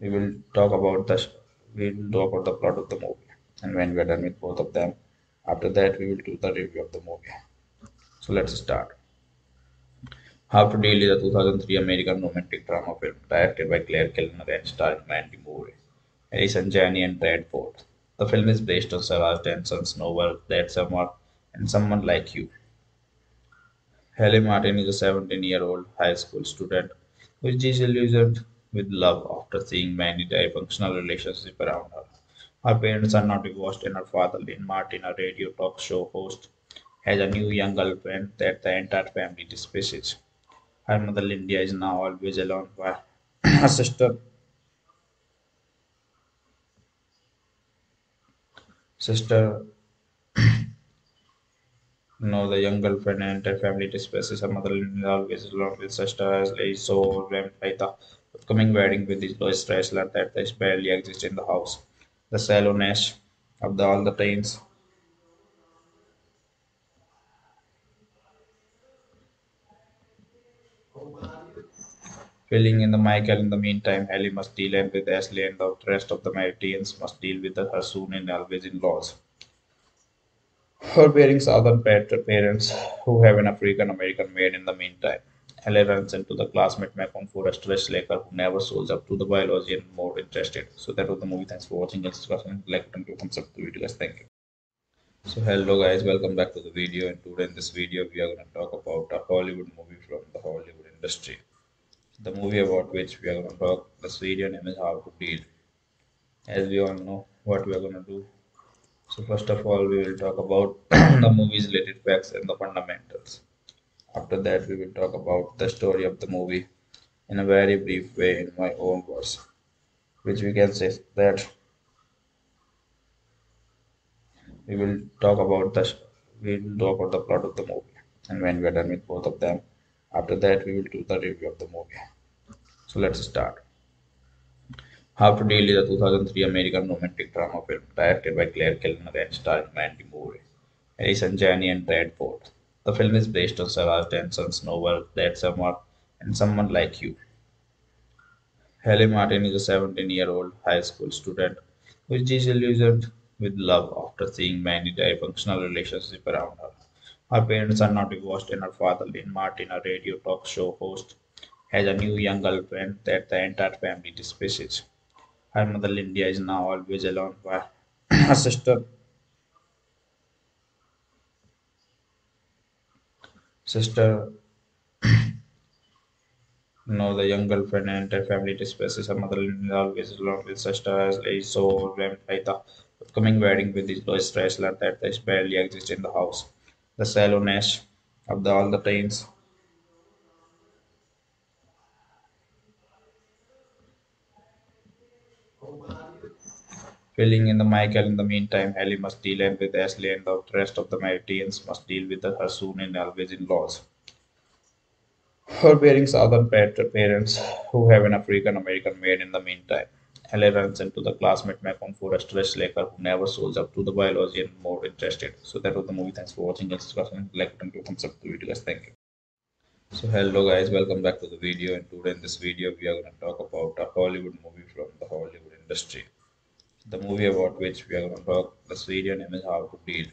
we will talk about the we will talk about the plot of the movie, and when we are done with both of them, after that we will do the review of the movie. So let's start. How to Deal is a 2003 American romantic drama film directed by Clare Kilner and starring Mandy Moore, Allison Janney, and Brad Ford. The film is based on Sarah Dessen's novel That Summer and Someone Like You. Halley Martin is a 17 year old high school student who is disillusioned with love after seeing many dysfunctional relationships around her. Her parents are not divorced, and her father, Lynn Martin, a radio talk show host, has a new young girlfriend that the entire family despises. Her mother, Linda, is now always alone while her sister, sister, no, the young girlfriend and entire family despises her mother, is always alone with sister as is so overwhelmed by the upcoming wedding with his Lois Chrysler that there barely exists in the house. The sallowness of the, all the trains filling in the Michael. In the meantime, Ellie must deal with Ashley and the rest of the Maritians must deal with her soon and always in-laws. Her bearing southern parents who have an African American maid in the meantime. Ellie runs into the classmate Macon for a stress Laker who never shows up to the biology and more interested. So that was the movie. Thanks for watching. Guys, like and thumbs up the video, guys. Thank you. So hello guys, welcome back to the video. And today in this video, we are going to talk about a Hollywood movie from the Hollywood industry. The movie about which we are going to talk. This video name is How to Deal. As we all know what we are going to do. So first of all, we will talk about the movie's related facts and the fundamentals. After that, we will talk about the story of the movie in a very brief way in my own words, which we can say that we will talk about the we will talk about the plot of the movie, and when we are done with both of them, after that we will do the review of the movie. So let's start. How to Deal is a 2003 American romantic drama film directed by Clare Kilner and starring Mandy Moore, Allison Janney, and Brad Ford. The film is based on Sarah Dessen's novel That Summer and Someone Like You. Halley Martin is a 17 year old high school student who is disillusioned with love after seeing many dysfunctional relationships around her. Her parents are not divorced, and her father, Lynn Martin, a radio talk show host, has a new young girlfriend that the entire family despises. Her mother, Linda, is now always alone while her sister, sister, no, the young girlfriend and entire family despises her mother, is always alone with sister as is so overwhelmed by the upcoming wedding with his Lois Chrysler that there barely exists in the house. The sallowness of the, all the trains filling in the Michael. In the meantime, Ellie must deal with Ashley and the rest of the Maritians must deal with her soon and always in-laws. Her bearing southern parents who have an African American maid in the meantime. Ellie runs into the classmate Macon for a stress Laker who never shows up to the biology and more interested. So that was the movie. Thanks for watching. Like and thumbs up the video, guys. Thank you. So hello guys, welcome back to the video. And today in this video, we are going to talk about a Hollywood movie from the Hollywood industry. The movie about which we are going to talk. the video name is How to Deal.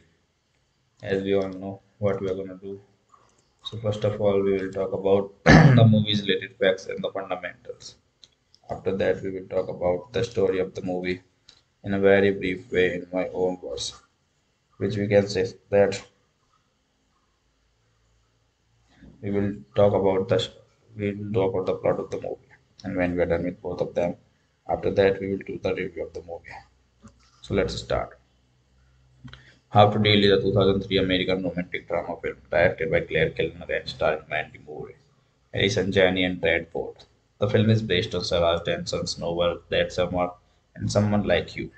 As we all know what we are going to do. So first of all, we will talk about the movie's related facts and the fundamentals. After that, we will talk about the story of the movie in a very brief way in my own words, which we can say that we will talk about the we will talk about the plot of the movie, and when we are done with both of them, after that we will do the review of the movie. So let's start. How to Deal is a 2003 American romantic drama film directed by Clare Kilner and starring Mandy Moore, Allison Janney, and Brad Ford. The film is based on Sarah Dessen's novel That Summer and Someone Like You.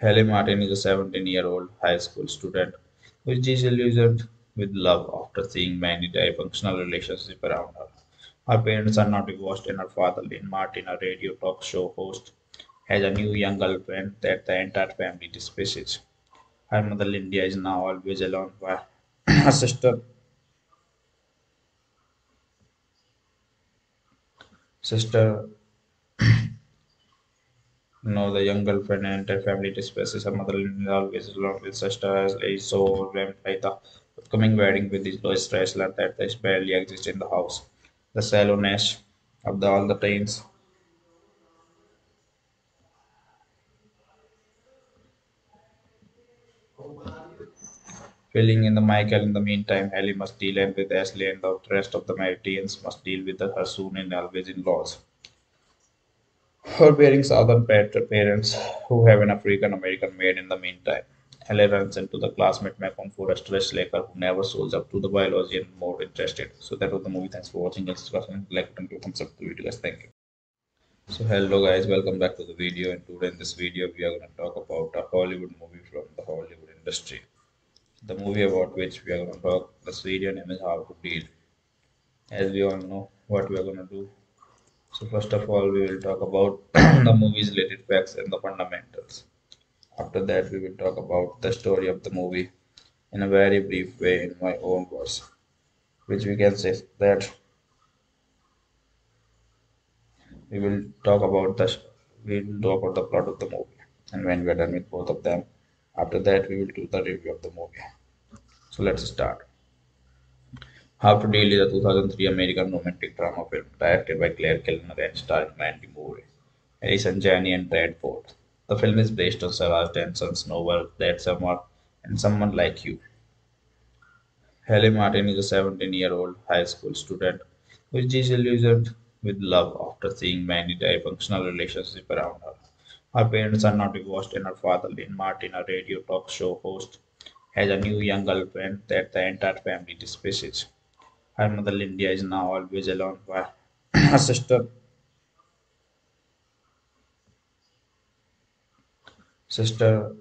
Halley Martin is a 17 year old high school student who is disillusioned with love after seeing many dysfunctional relationships around her. Her parents are not divorced, and her father, Lynn Martin, a radio talk show host, has a new young girlfriend that the entire family despises. Her mother, Linda, is now always alone while her sister, sister, no, the young girlfriend and entire family despises her mother, Linda, is always alone with sister as is so overwhelmed by the upcoming wedding with his Lois Stressler that barely exist in the house. The sallowness of the, all the trains filling in the Michael. In the meantime, Ellie must deal with Ashley and the rest of the Maritians must deal with her soon and always in-laws. Her bearing southern parents who have an African American maid in the meantime. Ellie runs into the classmate Malcolm for a stress laker who never shows up to the biology and more interested. So that was the movie. Thanks for watching. Guys, like button to thumbs up the video, guys. Thank you. So hello guys, welcome back to the video. And today in this video, we are going to talk about a Hollywood movie from the Hollywood industry. The movie about which we are going to talk, the video name is How to Deal. As we all know, what we are going to do. So first of all, we will talk about the movie's related facts and the fundamentals. After that, we will talk about the story of the movie in a very brief way in my own words, which we can say that we will talk about the we will talk about the plot of the movie, and when we are done with both of them, after that we will do the review of the movie. So let's start. How to Deal is a 2003 American romantic drama film directed by Clare Kilner and starring Mandy Moore, Allison Janney, and Brad Ford. The film is based on Sarah Dessen's novel That Summer and Someone Like You. Halley Martin is a 17-year-old high school student who is disillusioned with love after seeing many dysfunctional relationships around her. Her parents are not divorced, and her father, Lynn Martin, a radio talk show host, has a new young girlfriend that the entire family despises. Her mother, Linda, is now always alone while her sister, sister,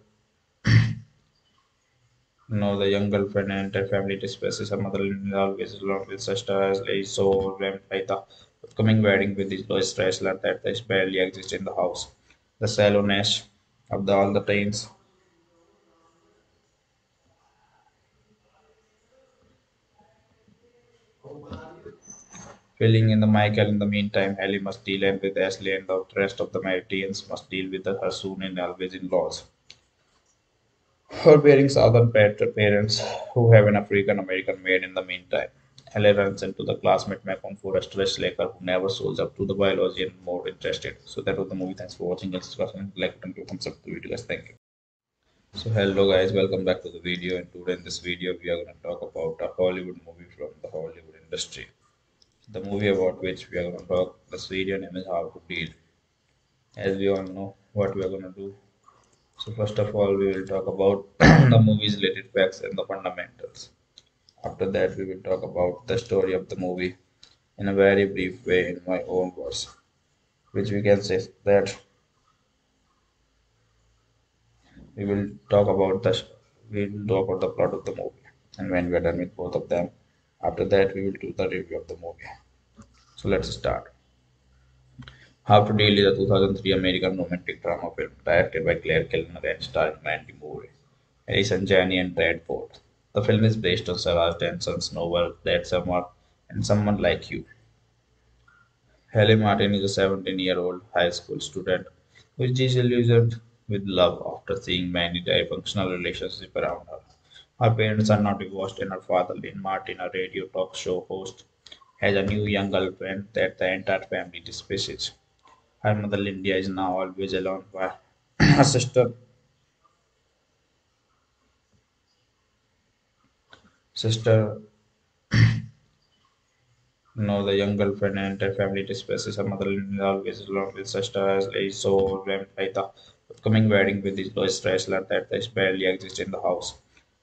no, the young girlfriend and entire family despises her mother, is always alone with sister as is so overwhelmed by the upcoming wedding with his Lois Stressler that barely exist in the house. The sallowness of the, all the trains filling in the Michael. In the meantime, Ellie must deal with Ashley and the rest of the Maritians must deal with her soon and always in-laws. Her bearing southern pat- parents who have an African American maid in the meantime. Ellie runs into the classmate Malcolm for a stress laker who never shows up to the biology and more interested. So that was the movie. Thanks for watching. Guys, like to thumbs up the video, guys. Thank you. So hello guys, welcome back to the video. And today in this video, we are going to talk about a Hollywood movie from the Hollywood industry. The movie about which we are going to talk, the video name is How to Deal. As we all know, what we are going to do. So first of all, we will talk about the movie's related facts and the fundamentals. After that, we will talk about the story of the movie in a very brief way in my own words, which we can say that we will talk about the we will talk about the plot of the movie, and when we are done with both of them, after that we will do the review of the movie. So let's start. How to Deal is a 2003 American romantic drama film directed by Clare Kilner and starring Mandy Moore, Allison Janney, and Brad Ford. The film is based on Sarah Dessen's novel That Summer and Someone Like You. Halley Martin is a 17-year-old high school student who is disillusioned with love after seeing many dysfunctional relationships around her. Her parents are not divorced, and her father, Lynn Martin, a radio talk show host, has a new young girlfriend that the entire family despises. Her mother, Linda, is now always alone while her sister, sister, no, the young girlfriend and entire family despises her mother, is always alone with sister as is so overwhelmed by the upcoming wedding with his Lois Stressler that they barely exist in the house.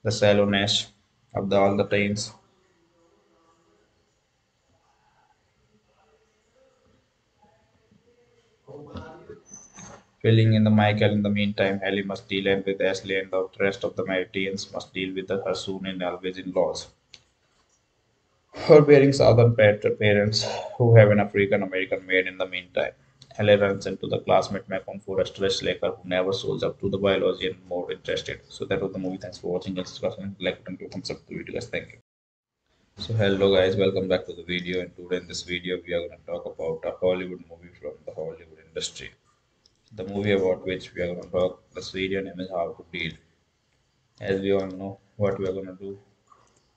The sallowness of the, all the trains Filling in the Michael in the meantime, Ellie must deal with Ashley and the rest of the Maritians must deal with the her soon and always in laws. Her bearing southern parents who have an African American maid in the meantime. Ellie runs into the classmate Macon Forrest Laker who never shows up to the biology and more interested. So that was the movie. Thanks for watching. Guys, like button to thumbs up the video guys. Thank you. So hello guys, welcome back to the video and today in this video we are going to talk about a Hollywood movie from the Hollywood industry. The movie about which we are going to talk, the video name is How to Deal. As we all know what we are going to do.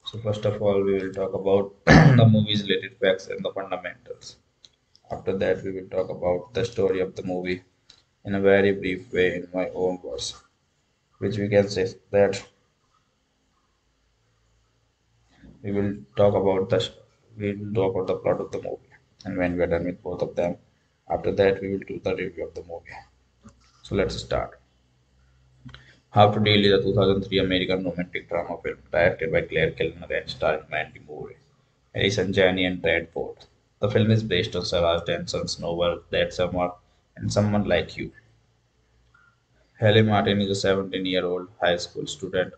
So first of all we will talk about the movie's related facts and the fundamentals. After that we will talk about the story of the movie in a very brief way in my own words. Which we can say that we will talk about the we will talk about the plot of the movie and when we are done with both of them after that we will do the review of the movie so let's start how to deal is a 2003 american romantic drama film directed by clare kilner and starring mandy moore Allison Janney and Brad Ford. The film is based on Sarah Dessen's novel That Summer and Someone Like You. Halley Martin is a 17-year-old high school student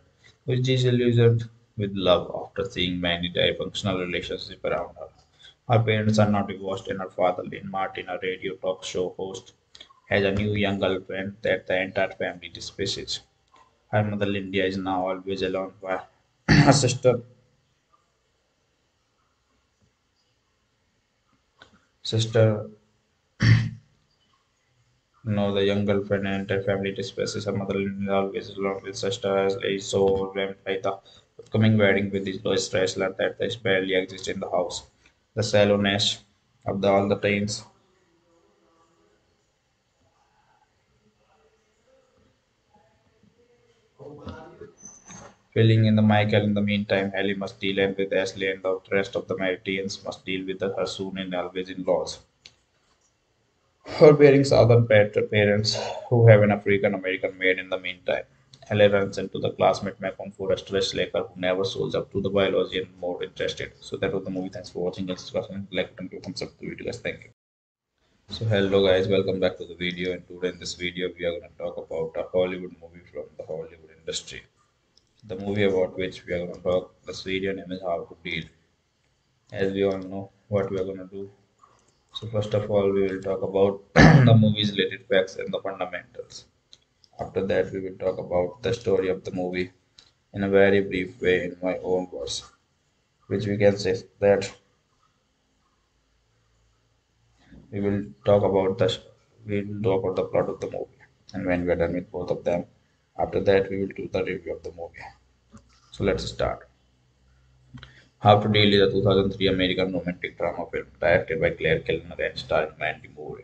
who is disillusioned with love after seeing many dysfunctional relationships around her. Her parents are not divorced, and her father, Lynn Martin, a radio talk show host, has a new young girlfriend that the entire family despises. Her mother, Linda, is now always alone while her sister, sister, no, the young girlfriend and entire family despises her mother, is always alone with sister as is so overwhelmed by the upcoming wedding with his Lois Stressler that they barely exist in the house. The sallowness of the, all the trains. Filling in the Michael in the meantime, Ellie must deal with Ashley and the rest of the Maritians must deal with the soon and always in laws. Her bearing southern parents who have an African American maid in the meantime. Ellie runs into the classmate Macon Forrest Laker who never shows up to the biology and more interested. So that was the movie. Thanks for watching. Like to thumbs up the video, guys. Thank you. So hello guys, welcome back to the video. And today in this video, we are going to talk about a Hollywood movie from the Hollywood industry. The movie about which we are going to talk, the video name is How to Deal. As we all know what we are going to do. So first of all, we will talk about the movie's related facts and the fundamentals. After that, we will talk about the story of the movie in a very brief way in my own words, which we can say that we will talk about the we will talk about the plot of the movie, and when we are done with both of them, after that we will do the review of the movie. So let's start. How to Deal is a 2003 American romantic drama film directed by Clare Kilner and starring Mandy Moore,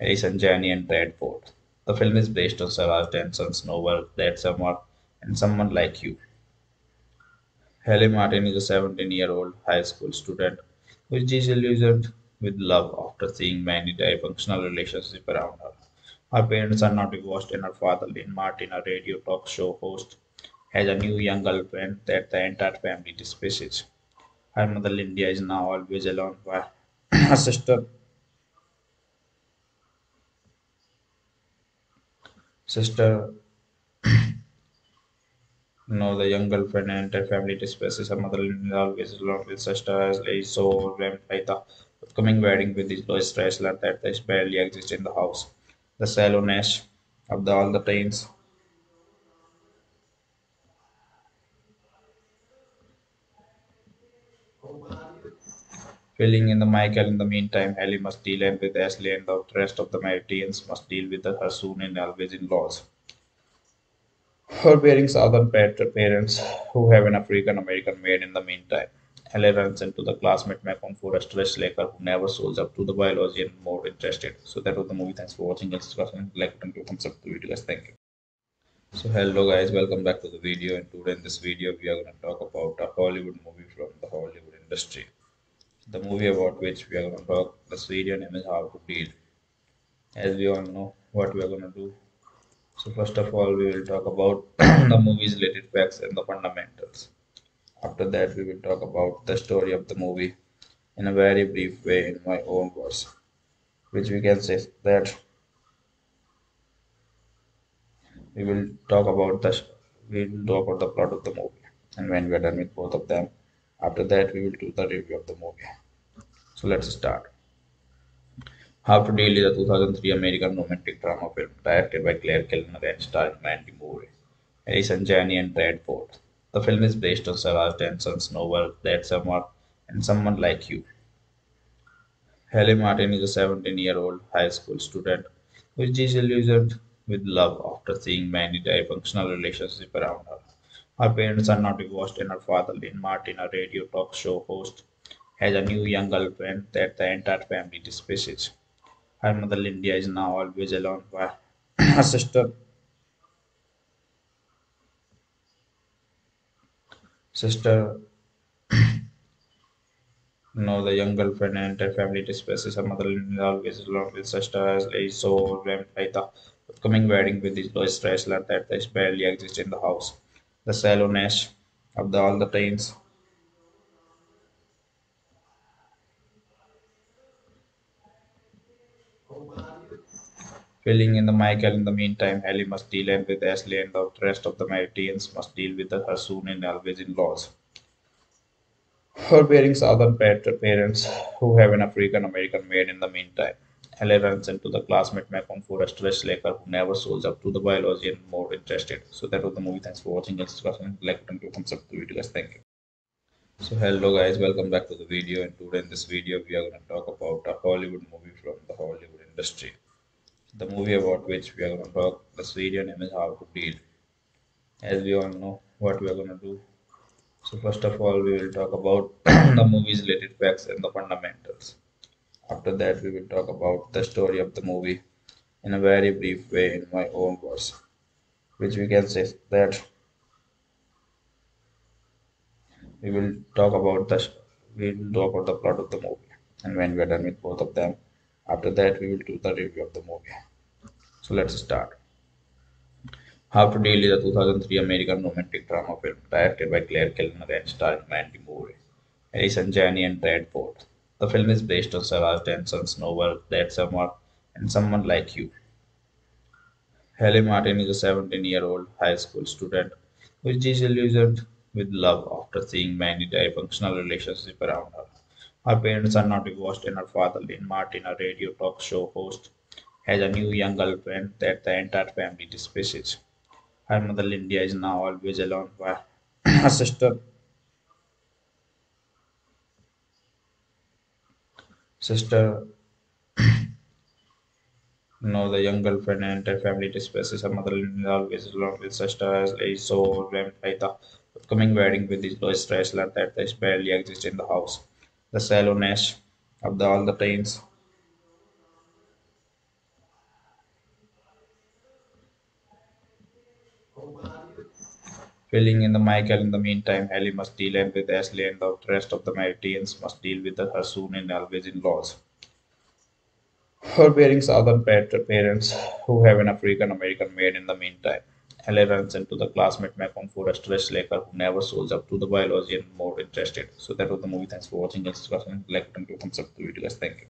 Allison Janney, and Brad Ford. The film is based on Sarah Dessen's novel That Summer and Someone Like You. Halley Martin is a 17 year old high school student who is disillusioned with love after seeing many dysfunctional relationships around her. Her parents are not divorced, and her father, Lynn Martin, a radio talk show host, has a new young girlfriend that the entire family despises. Her mother, Linda, is now always alone while her sister, sister no, the young girlfriend and entire family disperses. Her mother is always alone with sister as is so overwhelmed by the upcoming wedding with his Lois Stressler that they barely exist in the house. The sallowness of the, all the trains. Filling in the Michael in the meantime, Ellie must deal with Ashley and the rest of the Maritians must deal with her soon and always in laws. Her bearing southern parents who have an African American maid in the meantime. Ellie runs into the classmate Macon Forrest Laker who never shows up to the biology and more interested. So that was the movie. Thanks for watching. Guys, like to thumbs up the video, guys. Thank you. So hello guys, welcome back to the video. And today in this video, we are going to talk about a Hollywood movie from the Hollywood industry. The movie about which we are going to talk, the video name is How to Deal. As we all know what we are going to do. So first of all, we will talk about the movie's related facts and the fundamentals. After that, we will talk about the story of the movie in a very brief way in my own words, which we can say that we will talk about the we will talk about the plot of the movie. And when we are done with both of them after that we will do the review of the movie. So let's start. How to Deal is a 2003 American romantic drama film directed by Clare Kilner and starring Mandy Moore, Allison Janney, and Brad Ford. The film is based on Sarah Dessen's novel That Summer and Someone Like You. Halley Martin is a 17 year old high school student who is disillusioned with love after seeing many dysfunctional relationships around her. Her parents are not divorced, and her father, Lynn Martin, a radio talk show host, has a new young girlfriend that the entire family despises. Her mother Lydia is now always alone while her sister sister no the young girlfriend and her family disperses. Her mother is always alone with sister as is so overwhelmed by the upcoming wedding with his Lois wrestler that there barely exists in the house. The sallowness of the, all the trains Filling in the Michael in the meantime, Ellie must deal with Ashley and the rest of the Maritians must deal with her soon and always in laws. Her bearing southern parents who have an African American maid in the meantime. Ellie runs into the classmate Macon stress Laker who never shows up to the biology and more interested. So that was the movie. Thanks for watching. Guys, like button to thumbs up the video guys. Thank you. So hello guys, welcome back to the video and today in this video we are going to talk about a Hollywood movie from the Hollywood industry the movie about which we are going to talk the video name is how to deal. As we all know what we are going to do. So first of all we will talk about the movie's related facts and the fundamentals. After that we will talk about the story of the movie in a very brief way in my own words which we can say that we will talk about the we will talk about the plot of the movie. And when we are done with both of them after that we will do the review of the movie so let's start. How to Deal is a 2003 American romantic drama film directed by Clare Kilner and starring Mandy Moore, Allison Janney, and Brad Ford. The film is based on Sarah Dessen's novel That Summer and Someone Like You. Halley Martin is a 17 year old high school student who is disillusioned with love after seeing many dysfunctional relationships around her. Her parents are not divorced, and her father, Lynn Martin, a radio talk show host, has a new young girlfriend that the entire family despises. Her mother Lydia is now always alone while her sister sister no the young girlfriend and her family despises. Her mother is always alone with sister as is so overwhelmed by the upcoming wedding with his Lois wrestler that there barely exists in the house. The sallowness of the, all the trains Filling in the Michael in the meantime, Ellie must deal with Ashley and the rest of the Maritians must deal with her soon and always in laws. Her bearing southern parents who have an African American maid in the meantime. Ellie runs into the classmate Macon Forrest Laker who never shows up to the biology and more interested. So that was the movie. Thanks for watching. Guys, like thumbs up the video guys. Thank you.